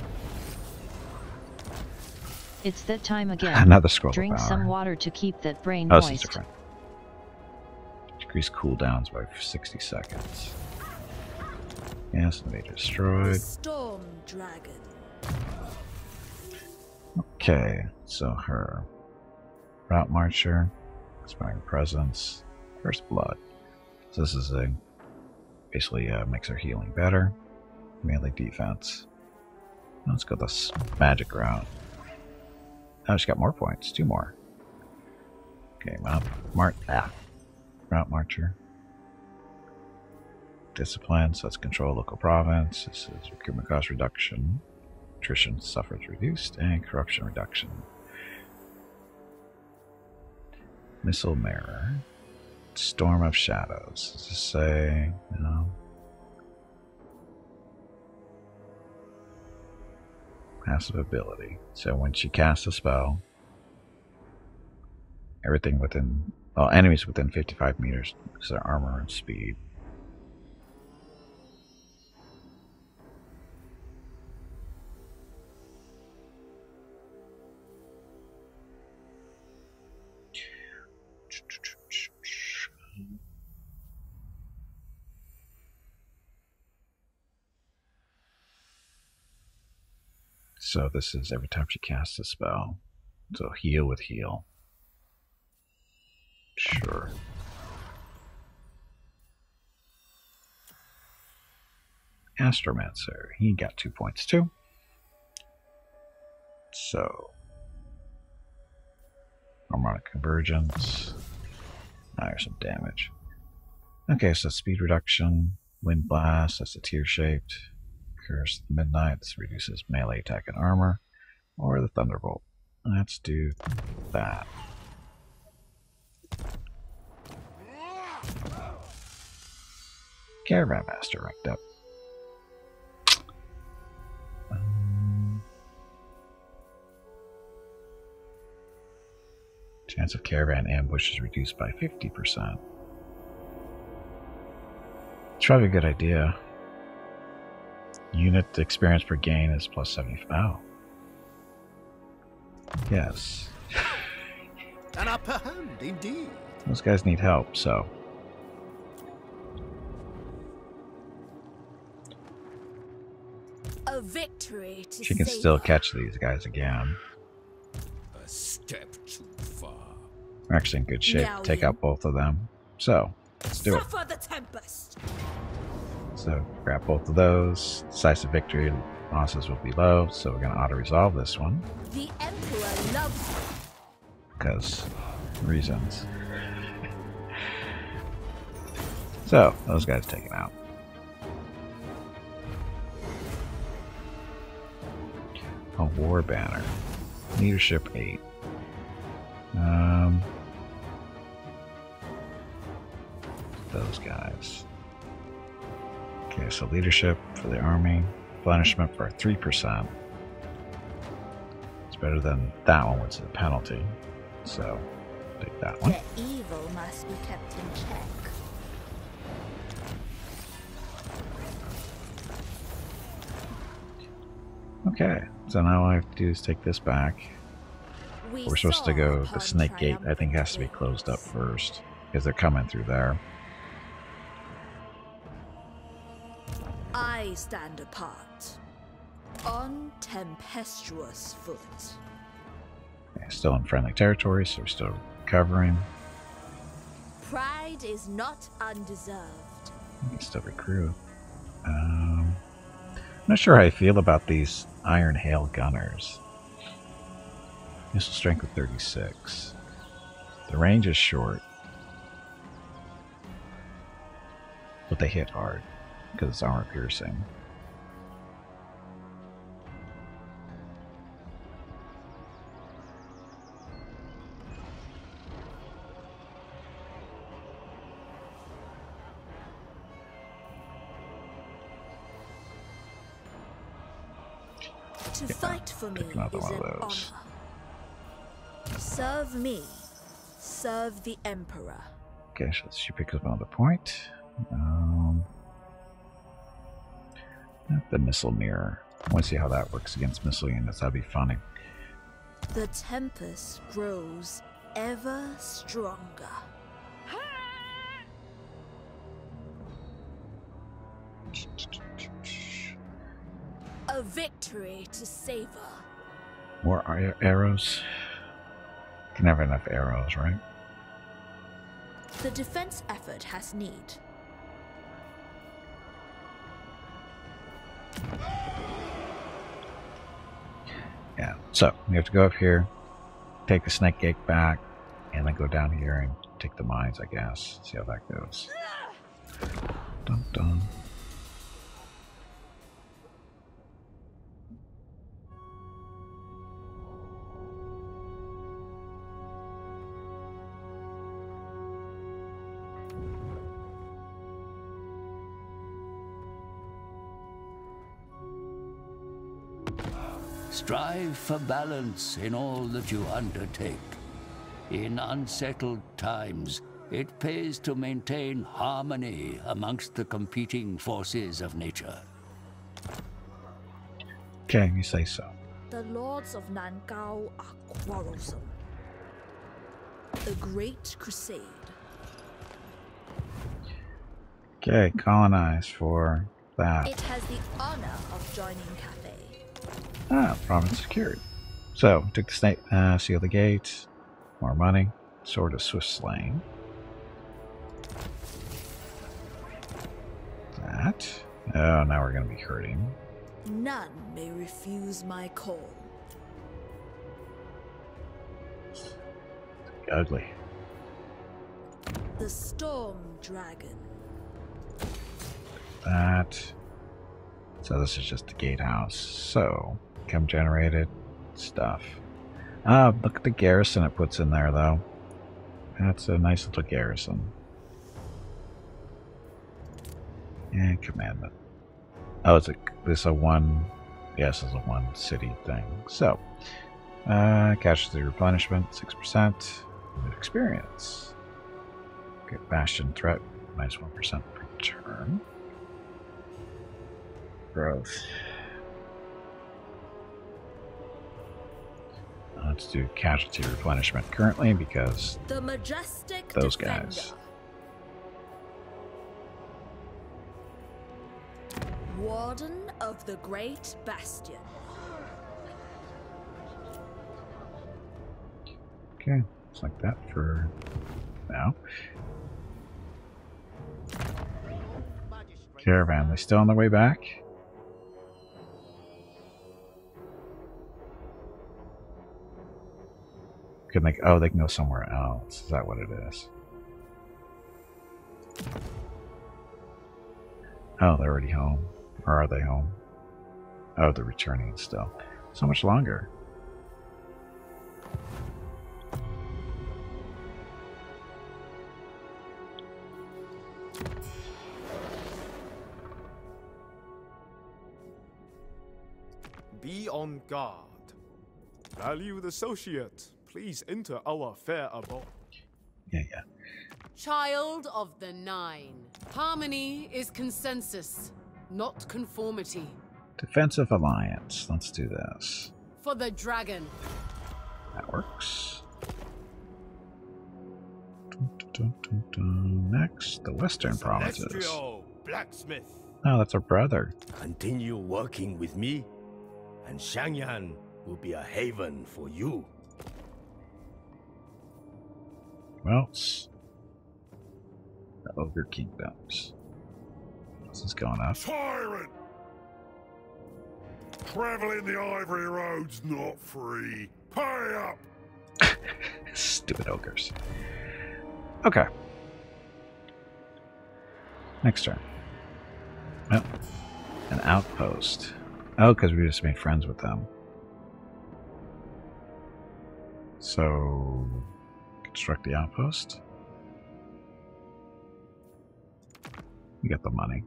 It's that time again. Another scroll Drink power. some water to keep that brain Oh, this is moist. different. Decrease cooldowns by 60 seconds. Yes, invade destroyed. Storm dragon. Okay, so her route marcher, inspiring presence, first blood. So this is a basically uh, makes her healing better, melee defense. Let's go this magic route. Oh, she got more points, two more. Okay, map, mart, ah, route marcher. Discipline, so that's control local province. This is recruitment cost reduction attrition suffrage reduced, and corruption reduction. Missile mirror. Storm of shadows. Does this say no? Passive ability. So when she casts a spell, everything within well, enemies within 55 meters lose their armor and speed. So this is every time she casts a spell. So heal with heal. Sure. Astromancer. He got two points too. So harmonic convergence. Now here's some damage. Okay, so speed reduction, wind blast, that's a tear shaped. Curse the Midnight, this reduces melee attack and armor. Or the Thunderbolt. Let's do that. Caravan Master ranked up. Um, chance of caravan ambush is reduced by 50%. It's probably a good idea. Unit experience per gain is plus 70. Oh. Yes. An upper hand, indeed. Those guys need help, so. A victory to She can savor. still catch these guys again. A step too far. We're actually in good shape Now to take then. out both of them. So, let's do it. Suffer the tempest. So, grab both of those. Decisive victory losses will be low, so we're going to auto-resolve this one. The Emperor loves because reasons. So, those guys taken out. A war banner. Leadership 8. Um, those guys. Okay, so leadership for the army. Replenishment for 3%. It's better than that one, which is a penalty. So, take that one. The evil must be kept in check. Okay, so now all I have to do is take this back. We We're supposed to go, the snake gate I think has to be closed up first, because they're coming through there. Stand apart. On tempestuous foot. Okay, still in friendly territory, so we're still recovering. Pride is not undeserved. We can still recruit. Um, I'm not sure how I feel about these Iron Hail Gunners. Missile strength of 36. The range is short. But they hit hard, because it's armor piercing. To Yeah, fight for me is an honor. Serve me. Serve the Emperor. Okay, so she picks up another point. Um, the missile mirror. I want to see how that works against missile units. That'd be funny. The tempest grows ever stronger. A victory to savor. More arrows. Can never have enough arrows, right? The defense effort has need. Yeah. So we have to go up here, take the snake gate back, and then go down here and take the mines. I guess. See how that goes. Dun dun. Strive for balance in all that you undertake. In unsettled times, it pays to maintain harmony amongst the competing forces of nature. Can you say so. The lords of Nan-Gau are quarrelsome. A great crusade. Okay, colonize for that. It has the honor of joining Cathay. Ah, province secured. So, took the snake, uh, seal the gate, more money, sword of swift slaying. That. Oh, now we're gonna be hurting. None may refuse my call. Ugly. The Storm Dragon. That. So this is just the gatehouse. So, income generated stuff. Ah, look at the garrison it puts in there, though. That's a nice little garrison. And commandment. Oh, it's a this a one. Yes, it's a one city thing. So, uh, casualty replenishment six percent. Experience. Get bastion threat minus one percent per turn. Growth. Let's do casualty replenishment currently because The Majestic Those Defender. guys. Warden of the Great Bastion. Okay. it's like that for now. Caravan, they still on their way back? Can they? Oh, they can go somewhere else. Is that what it is? Oh, they're already home. Or are they home? Oh, they're returning still. So much longer. Be on guard. Value the associate, please enter our fair abode. Yeah, yeah. Child of the Nine. Harmony is consensus, not conformity. Defensive alliance. Let's do this. For the dragon. That works. Dun, dun, dun, dun. Next, the Western provinces. Celestial blacksmith. Oh, that's our brother. Continue working with me, and Shang-Yang will be a haven for you. Well, it's the Ogre Kingdoms. This is going up. Tyrant! Traveling the Ivory Road's not free. Pay up! Stupid ogres. Okay. Next turn. Oh, an outpost. Oh, because we just made friends with them. So, construct the outpost. You get the money.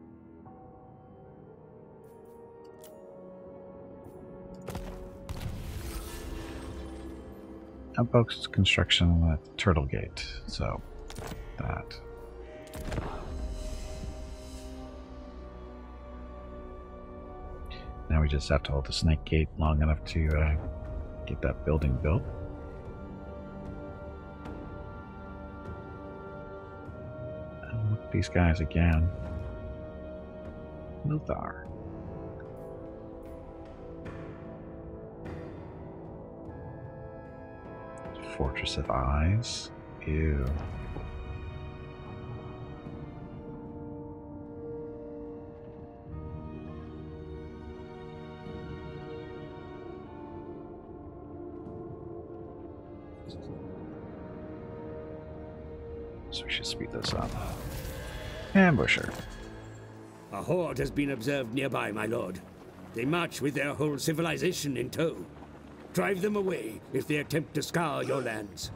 Outpost construction with Turtle Gate. So, that. Now we just have to hold the Snake Gate long enough to uh, get that building built. These guys again. Lothar. Fortress of Eyes. Ew. Ambusher. A horde has been observed nearby, my lord. They march with their whole civilization in tow. Drive them away if they attempt to scour your lands.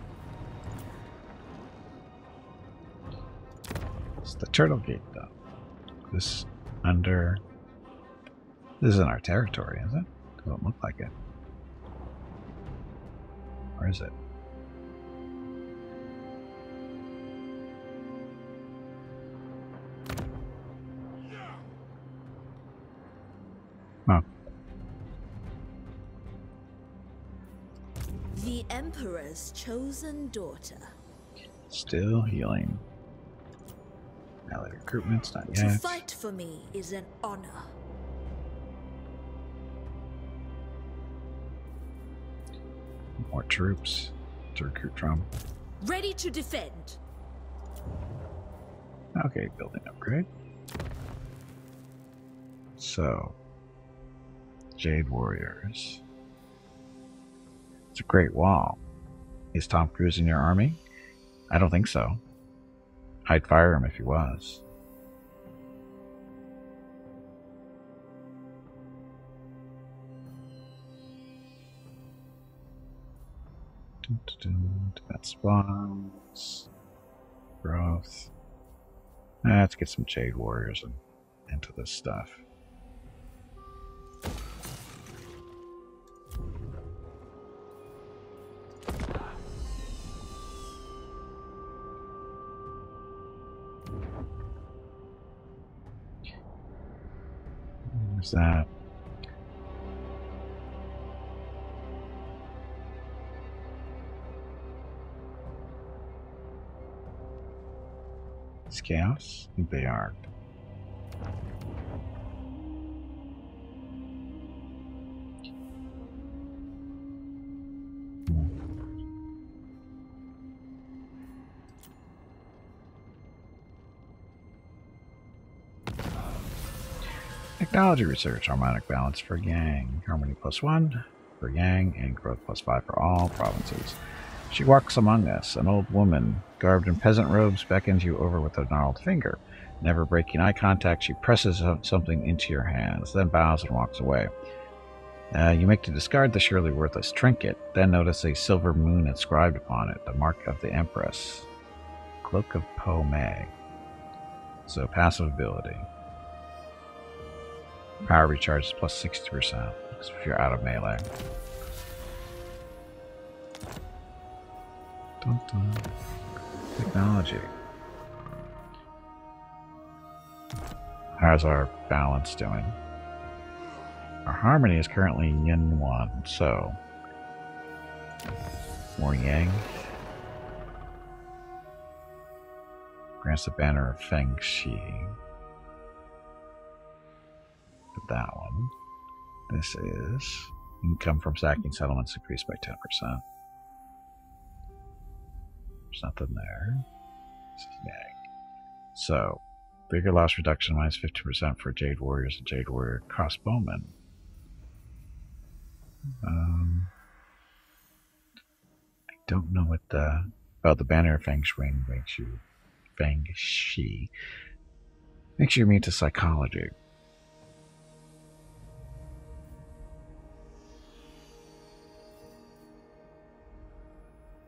It's the Turtle Gate, though. This under. This isn't our territory, is it? Doesn't look like it. Chosen daughter. still healing. Ally recruitment's not yet. To fight for me is an honor. More troops to recruit from. Ready to defend. Okay, building upgrade. So, Jade Warriors. It's a great wall. Is Tom Cruise in your army? I don't think so. I'd fire him if he was. Dun. Spawns. Growth. Let's get some Jade Warriors in, into this stuff. It's chaos? They are. Technology research, harmonic balance for Yang. Harmony plus one for Yang and growth plus five for all provinces. She walks among us. An old woman, garbed in peasant robes, beckons you over with a gnarled finger. Never breaking eye contact, she presses something into your hands, then bows and walks away. Uh, you make to discard the surely worthless trinket, then notice a silver moon inscribed upon it, the mark of the Empress. Cloak of Po Mei. So, passive ability. Power recharges plus 60% if you're out of melee. Dun dun. Technology. How's our balance doing? Our harmony is currently yin 1, so more yang. Grants the banner of Feng Shi. That one. This is income from sacking settlements increased by 10%. There's nothing there. This is yang. So, bigger loss reduction minus 50% for Jade Warriors and Jade Warrior crossbowmen. Um, I don't know what the about the banner of Feng Shui makes you Feng Shi makes you immune to psychology.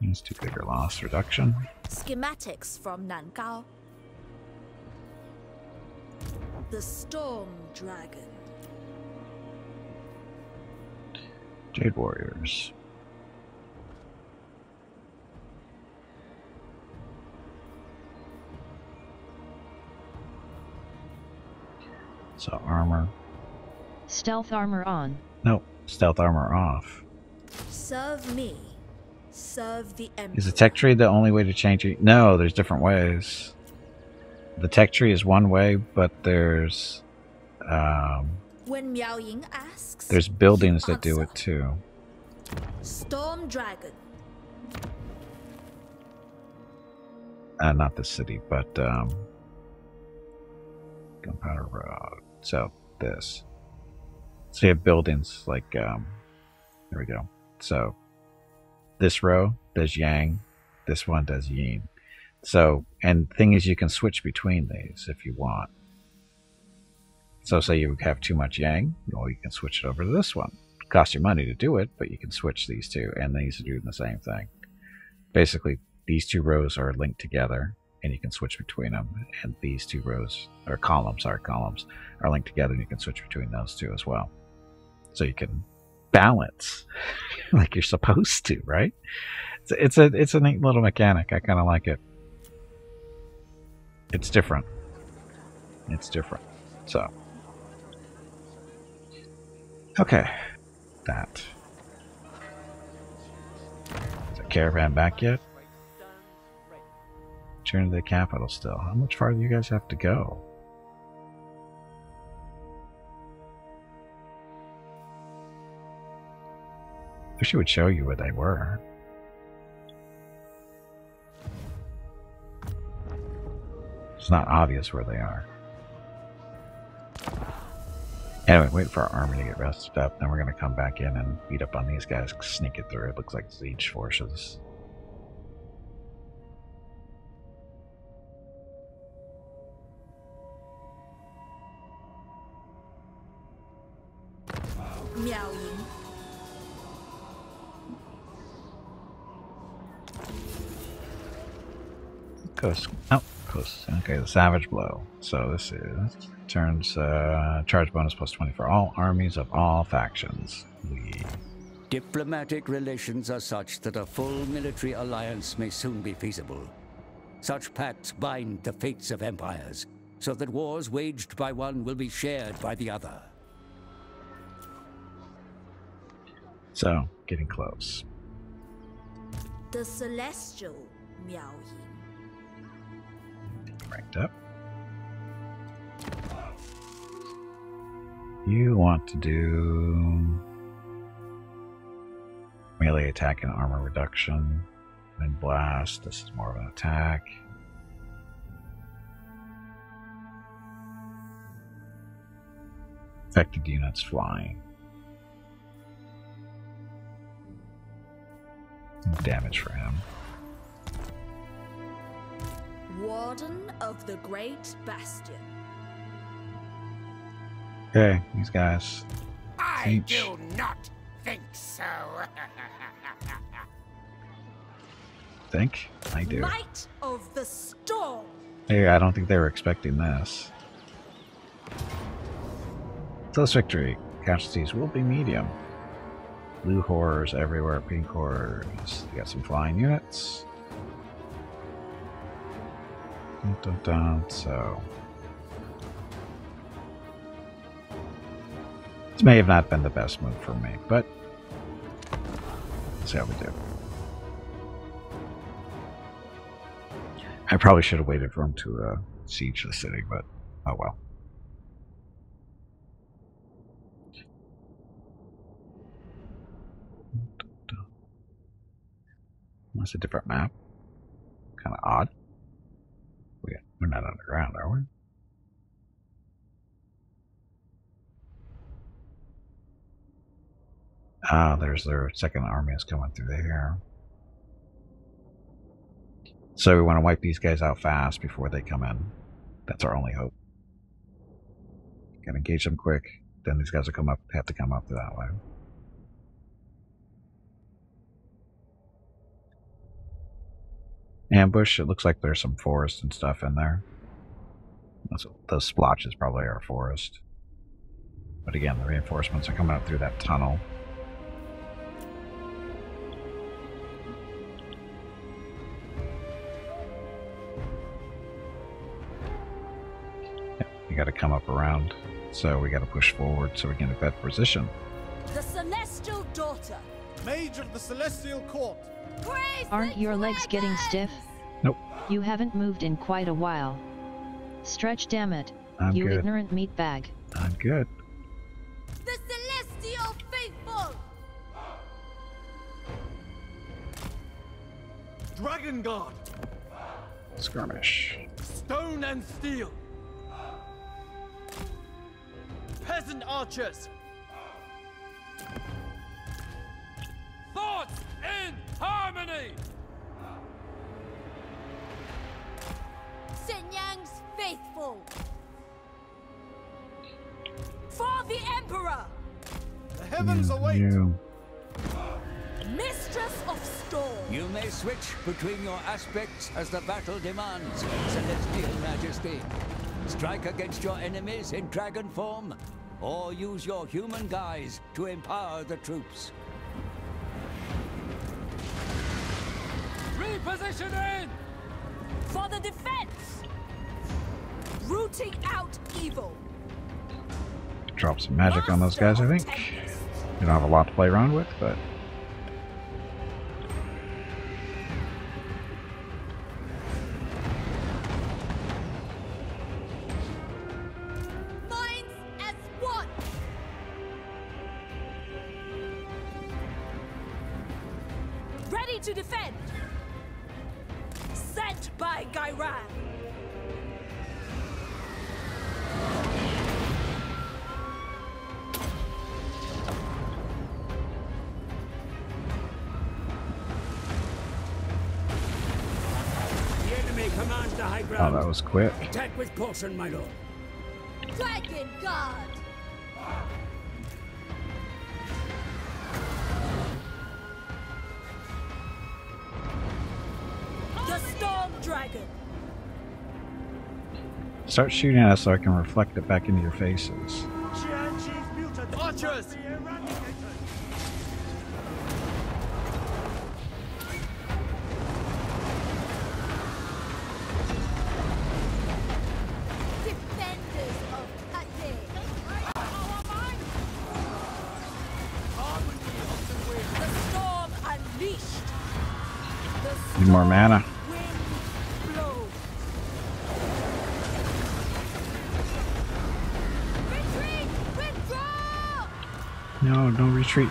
Means two bigger loss reduction. Schematics from Nan-Gau. The Storm Dragon. Jade Warriors. So armor. Stealth armor on. No, stealth armor off. Serve me. Serve the Emperor. Is the tech tree the only way to change it? No, there's different ways. The tech tree is one way, but there's um, when Miao Ying asks, there's buildings that do it too. Storm Dragon. Uh, not the city, but um, Gunpowder Road. So this. So you have buildings like um, there we go. So this row does Yang, this one does Yin. So and thing is, you can switch between these if you want. So say you have too much Yang, well, you can switch it over to this one. It costs you money to do it, but you can switch these two, and these are doing the same thing. Basically, these two rows are linked together, and you can switch between them. And these two rows, or columns, sorry, columns, are linked together, and you can switch between those two as well. So you can balance like you're supposed to, right? It's, it's a it's a neat little mechanic. I kind of like it. It's different. It's different. So. Okay. That. Is the caravan back yet? Turn to the capital still. How much farther do you guys have to go? Wish it would show you where they were. It's not obvious where they are. Anyway, wait for our army to get rested up, then we're going to come back in and beat up on these guys, sneak it through. It looks like siege forces. Coast. Oh, coast. Okay, the Savage Blow. So this is turns uh, charge bonus plus 20 for all armies of all factions. We Diplomatic relations are such that a full military alliance may soon be feasible. Such pacts bind the fates of empires, so that wars waged by one will be shared by the other. So, getting close. The Celestial Miao Ying. Ranked up. You want to do melee attack and armor reduction. Wind blast. This is more of an attack. Affected units flying. Damage for him. Warden of the Great Bastion. Okay, these guys. I Finch. do not think so. Think? I do. Might of the Storm. Hey, I don't think they were expecting this. Close victory. Casualties will be medium. Blue horrors everywhere, pink horrors. You got some flying units. Dun, dun, dun. So. This may have not been the best move for me, but let's see how we do. I probably should have waited for him to uh, siege the city, but oh well. That's a different map. Kind of odd. We, we're not underground, are we? Ah, there's their second army is coming through there. So we want to wipe these guys out fast before they come in. That's our only hope. Gotta engage them quick. Then these guys will come up have to come up that way. Ambush, it looks like there's some forest and stuff in there. Those, those splotches probably are forest. But again, the reinforcements are coming up through that tunnel. You got to come up around. So we got to push forward so we can get a better position. The Celestial Daughter. Mage of the Celestial Court. Praise Aren't the your legs getting stiff? Nope. You haven't moved in quite a while. Stretch damn it. I'm you good. ignorant meatbag. I'm good. The Celestial Faithful. Dragon Guard, Skirmish. Stone and Steel. Peasant Archers. Heavens await. You. Mistress of Storm. You may switch between your aspects as the battle demands, Celestial Majesty. Strike against your enemies in dragon form, or use your human guise to empower the troops. Repositioning! For the defense. Rooting out evil. Drop some magic on those guys, I think. We don't have a lot to play around with, but Attack caution, my lord. Dragon Guard. The Storm Dragon. Start shooting at us so I can reflect it back into your faces.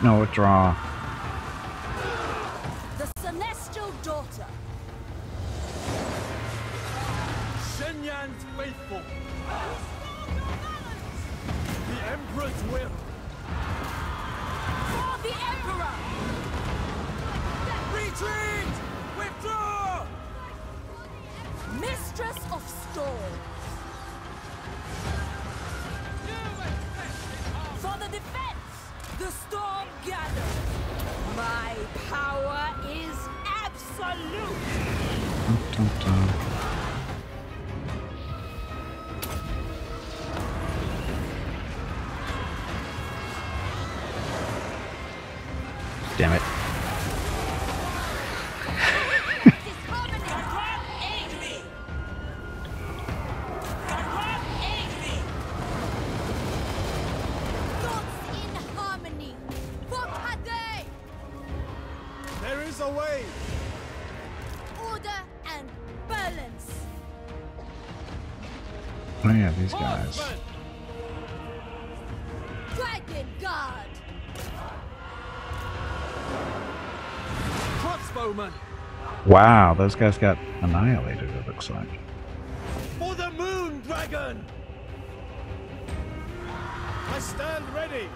No retreat, Oh yeah, these guys. Dragon Guard. Crossbowmen! Wow, those guys got annihilated, it looks like. For the moon dragon! I stand ready.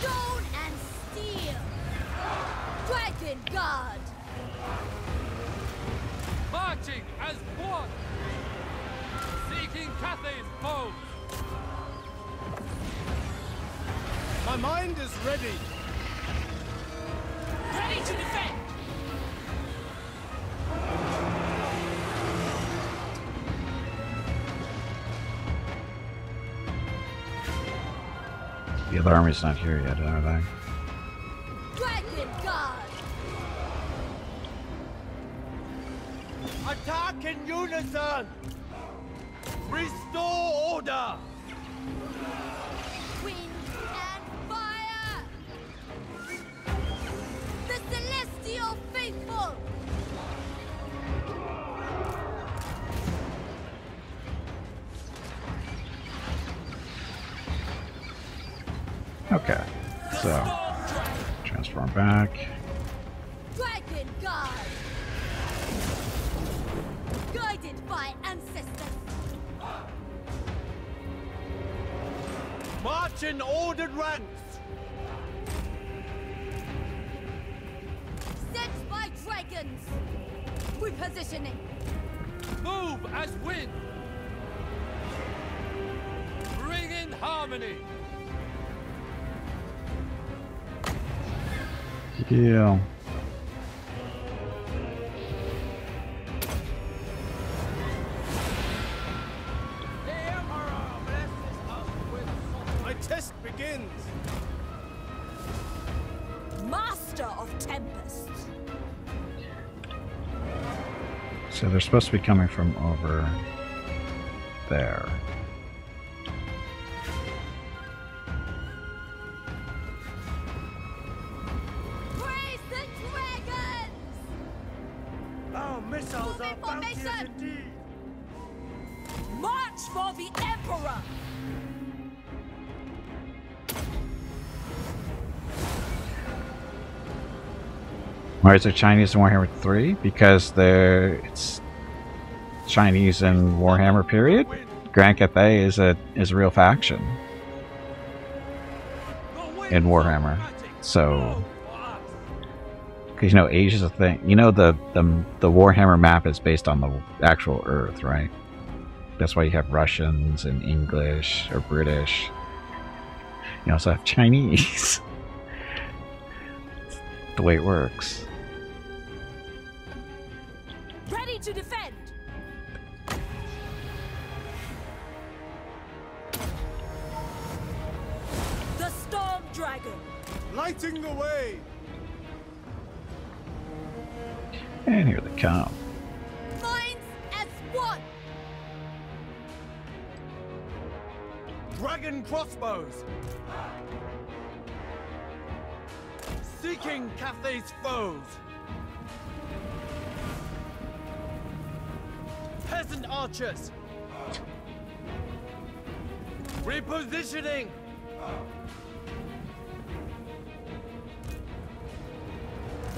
Stone and steel. Dragon Guard. Marching as one! Seeking Cathay's foes! My mind is ready. Ready to defend! The other army's not here yet, are they? Attack in unison! Restore order! Supposed to be coming from over there. Praise the dragons. Our missiles are Move in bounteous formation. indeed! March for the Emperor! Why is there Chinese in Warhammer 3? Because there it's Chinese in Warhammer period. Grand Cathay is a is a real faction in Warhammer. So because you know Asia's a thing. You know the, the the Warhammer map is based on the actual Earth, right? That's why you have Russians and English or British. You also have Chinese. the way it works. Lighting the way. And here they come. Minds as one. Dragon crossbows! Seeking Cathay's foes! Peasant archers! Repositioning!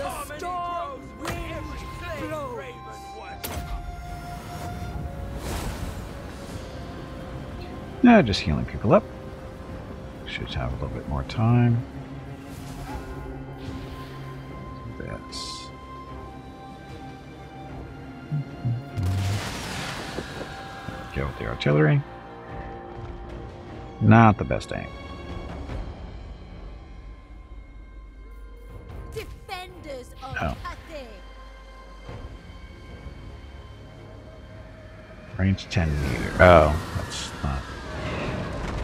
The storm wind blows! No, just healing people up. Should have a little bit more time. That's go with the artillery. Not the best aim. Range 10 meter. Oh, that's not.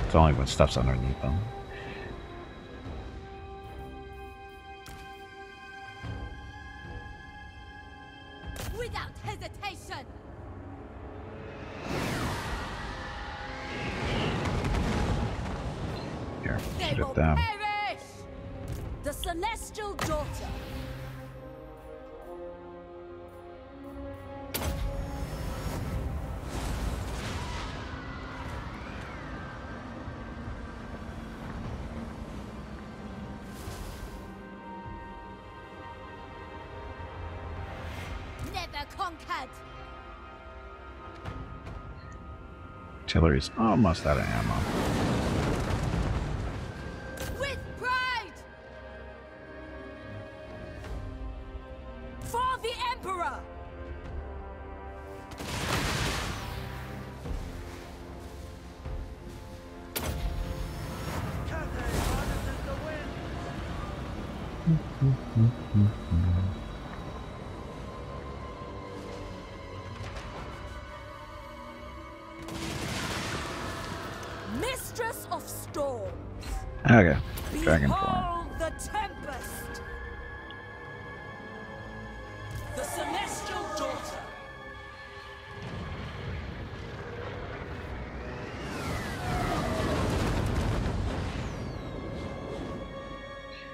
It's only when stuff's underneath them. Artillery's almost out of ammo.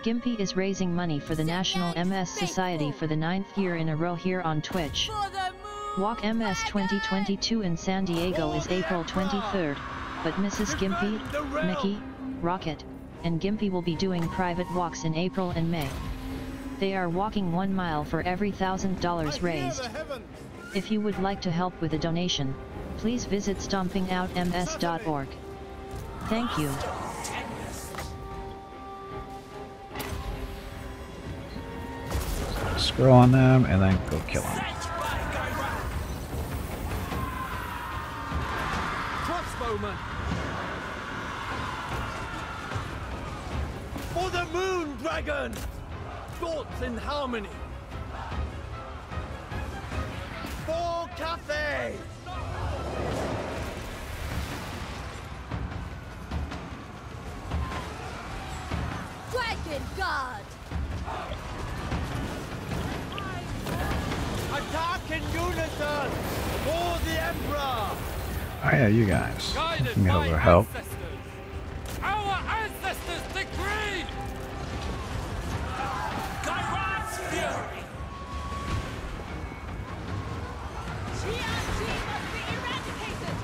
Gimpy is raising money for the National MS Society for the ninth year in a row here on Twitch. For the moon. Walk MS 2022 in San Diego is April 23rd, but Mrs. Gimpy, Mickey, Rocket, and Gimpy will be doing private walks in April and May. They are walking one mile for every thousand dollars raised. If you would like to help with a donation, please visit stompingoutms.org. Thank you. Scroll on them and then go kill them. Crossbowman! For the moon, dragon! Thoughts in harmony! For Cathay! Dragon God. In unison! For the Emperor! Oh yeah, you guys. Guided you me a by little help. ancestors! Our ancestors' decree! Kairat's fury! Tianji must be eradicated.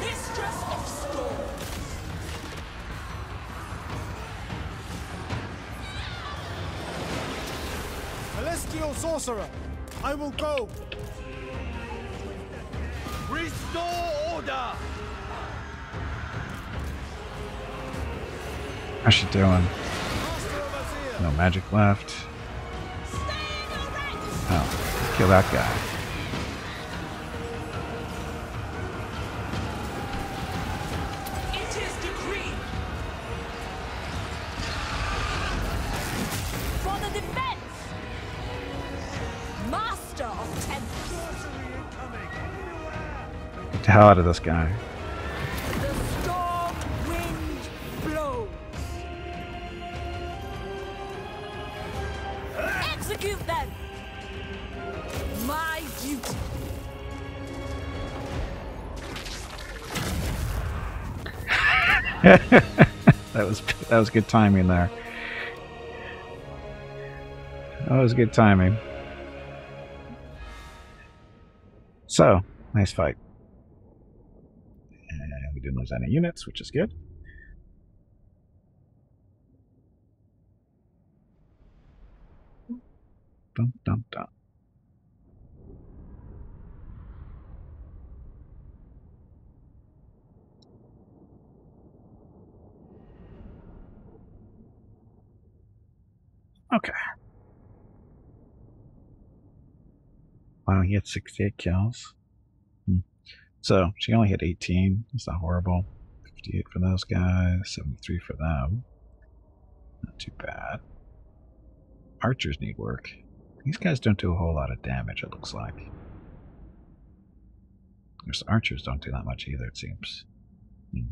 Mistress of storms. Celestial sorcerer, I will go. Restore order! How's she doing? Master of Azyr. No magic left. Oh, kill that guy. Hell out of this guy. The storm wind blows. Execute them. My duty. that was that was good timing there. That was good timing. So, nice fight lose any units, which is good. Dum, dum, dum. Okay. Wow, he had 68 kills. So she only hit 18. It's not horrible. 58 for those guys, 73 for them. Not too bad. Archers need work. These guys don't do a whole lot of damage, it looks like. There's archers don't do that much either, it seems. Hmm.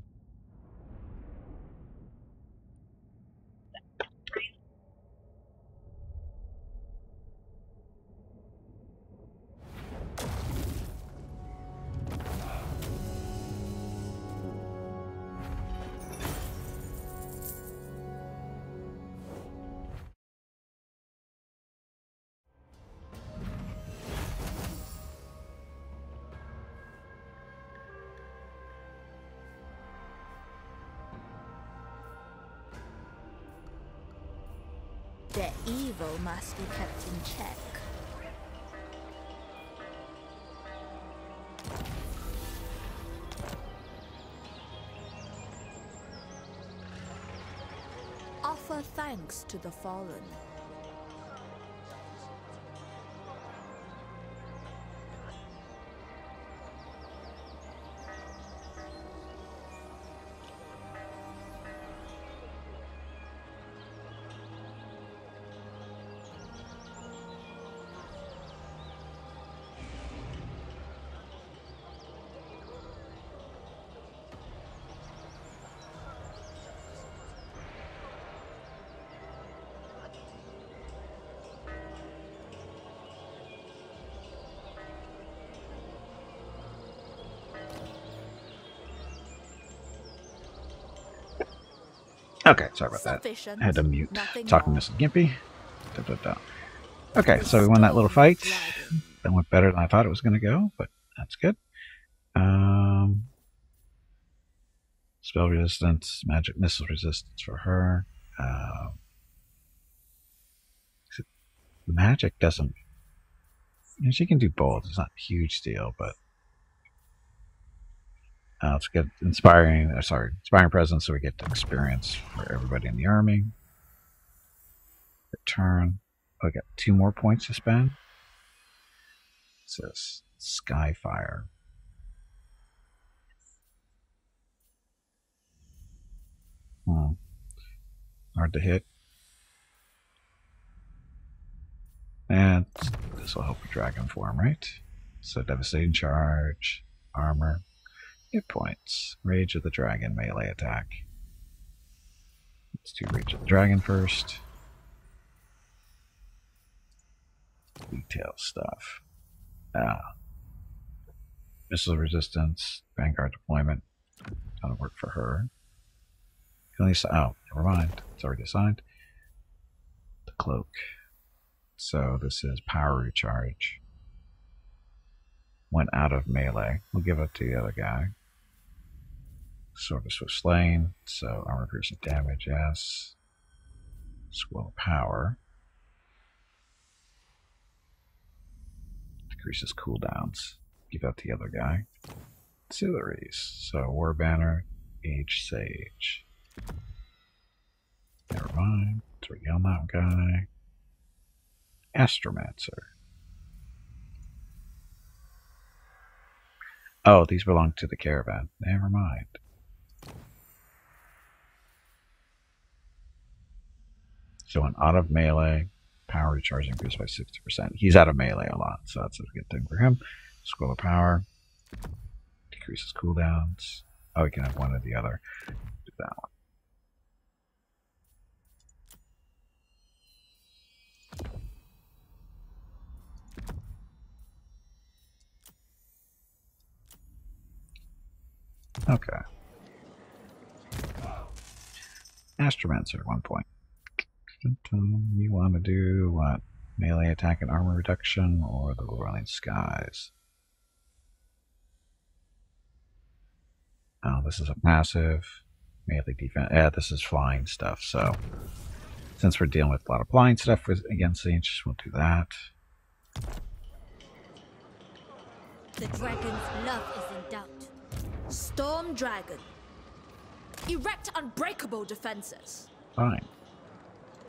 Thanks to the fallen. Okay, sorry about that. I had to mute Nothing talking more. to Mrs. Gimpy. Da, da, da. Okay, so we won that little fight. That went better than I thought it was going to go, but that's good. Um, spell resistance, magic missile resistance for her. Uh, magic doesn't. you know, she can do both. It's not a huge deal, but uh, let's get inspiring. Uh, sorry, inspiring presence, so we get experience for everybody in the army. Return. I got two more points to spend. Says Skyfire. Hmm. Hard to hit. And this will help with dragon form, right? So devastating charge, armor, hit points, rage of the dragon, melee attack. Let's do rage of the dragon first. Detail stuff. Ah. Missile resistance, vanguard deployment. Ton of work for her. Can only oh, never mind. It's already assigned. The cloak. So this is power recharge. Went out of melee. We'll give it to the other guy. Service was slain, so armor piercing damage, yes. Of power. Decreases cooldowns. Give that the other guy. Auxiliaries. So War Banner, Age Sage. Never mind. Already on that guy. Astromancer. Oh, these belong to the caravan. Never mind. So an out of melee, power recharge increased by 60%. He's out of melee a lot, so that's a good thing for him. Scroll of power. Decreases cooldowns. Oh, we can have one or the other. Do that one. Okay. Astromancer at one point. You want to do what? Melee attack and armor reduction or the rolling skies? Oh, this is a passive. Melee defense. Yeah, this is flying stuff. So, since we're dealing with a lot of flying stuff with, against the Siege, we'll do that. The dragon's love is in doubt. Storm Dragon. Erect unbreakable defenses. Fine.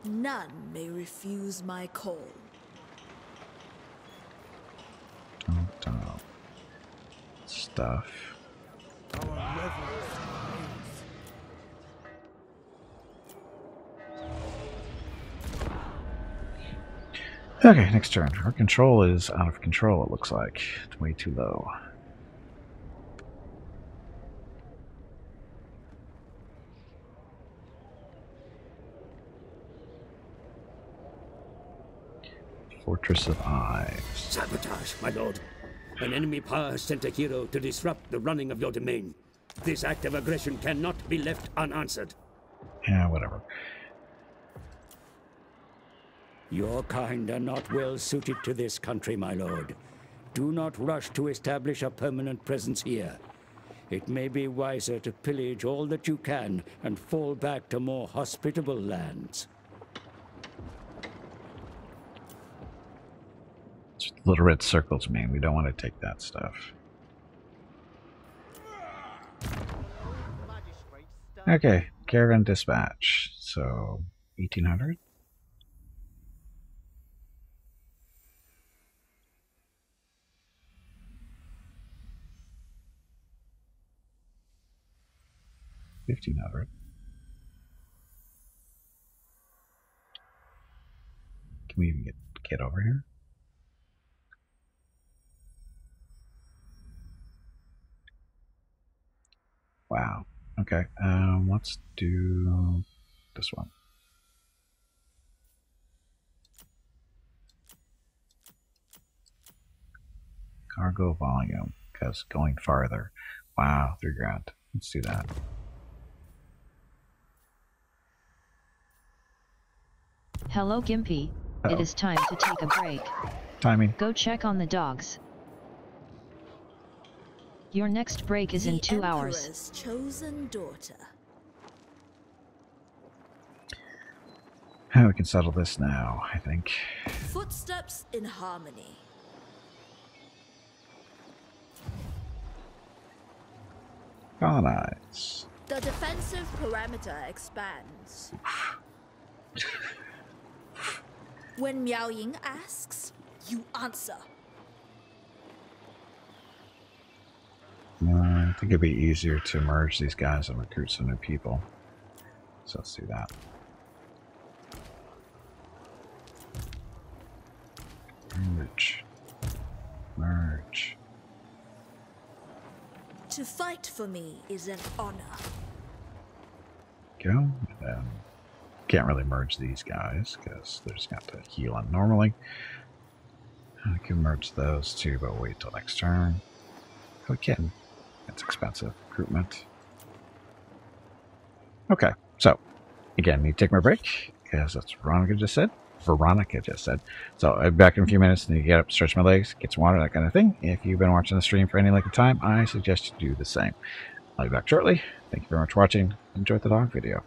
None may refuse my call. Stuff. Okay, next turn. Our control is out of control, it looks like. It's way too low. Fortress of Eyes. Sabotage, my lord. An enemy power sent a hero to disrupt the running of your domain. This act of aggression cannot be left unanswered. Yeah, whatever. Your kind are not well suited to this country, my lord. Do not rush to establish a permanent presence here. It may be wiser to pillage all that you can and fall back to more hospitable lands. It's what little red circles mean. We don't want to take that stuff. Okay, caravan dispatch. So, 1800? Fifteen hundred. Can we even get get over here? Wow. Okay. Um, let's do this one. Cargo volume, because going farther. Wow, three grand. Let's do that. Hello Gimpy. Uh-oh. It is time to take a break. Timing. Go check on the dogs. Your next break is in the two hours. Chosen daughter. Oh, we can settle this now, I think. Footsteps in harmony. Colonize. The defensive parameter expands. when Miao Ying asks, you answer. Uh, I think it'd be easier to merge these guys and recruit some new people. So let's do that. Merge. Merge. To fight for me is an honor. Go. And can't really merge these guys because they're just got to heal on normally. I can merge those two, but wait till next turn. We can. It's expensive recruitment. Okay, so again, need to take my break because that's what Veronica just said. Veronica just said. So I'll be back in a few minutes. Need to get up, stretch my legs, get some water, that kind of thing. If you've been watching the stream for any length of time, I suggest you do the same. I'll be back shortly. Thank you very much for watching. Enjoy the dog video.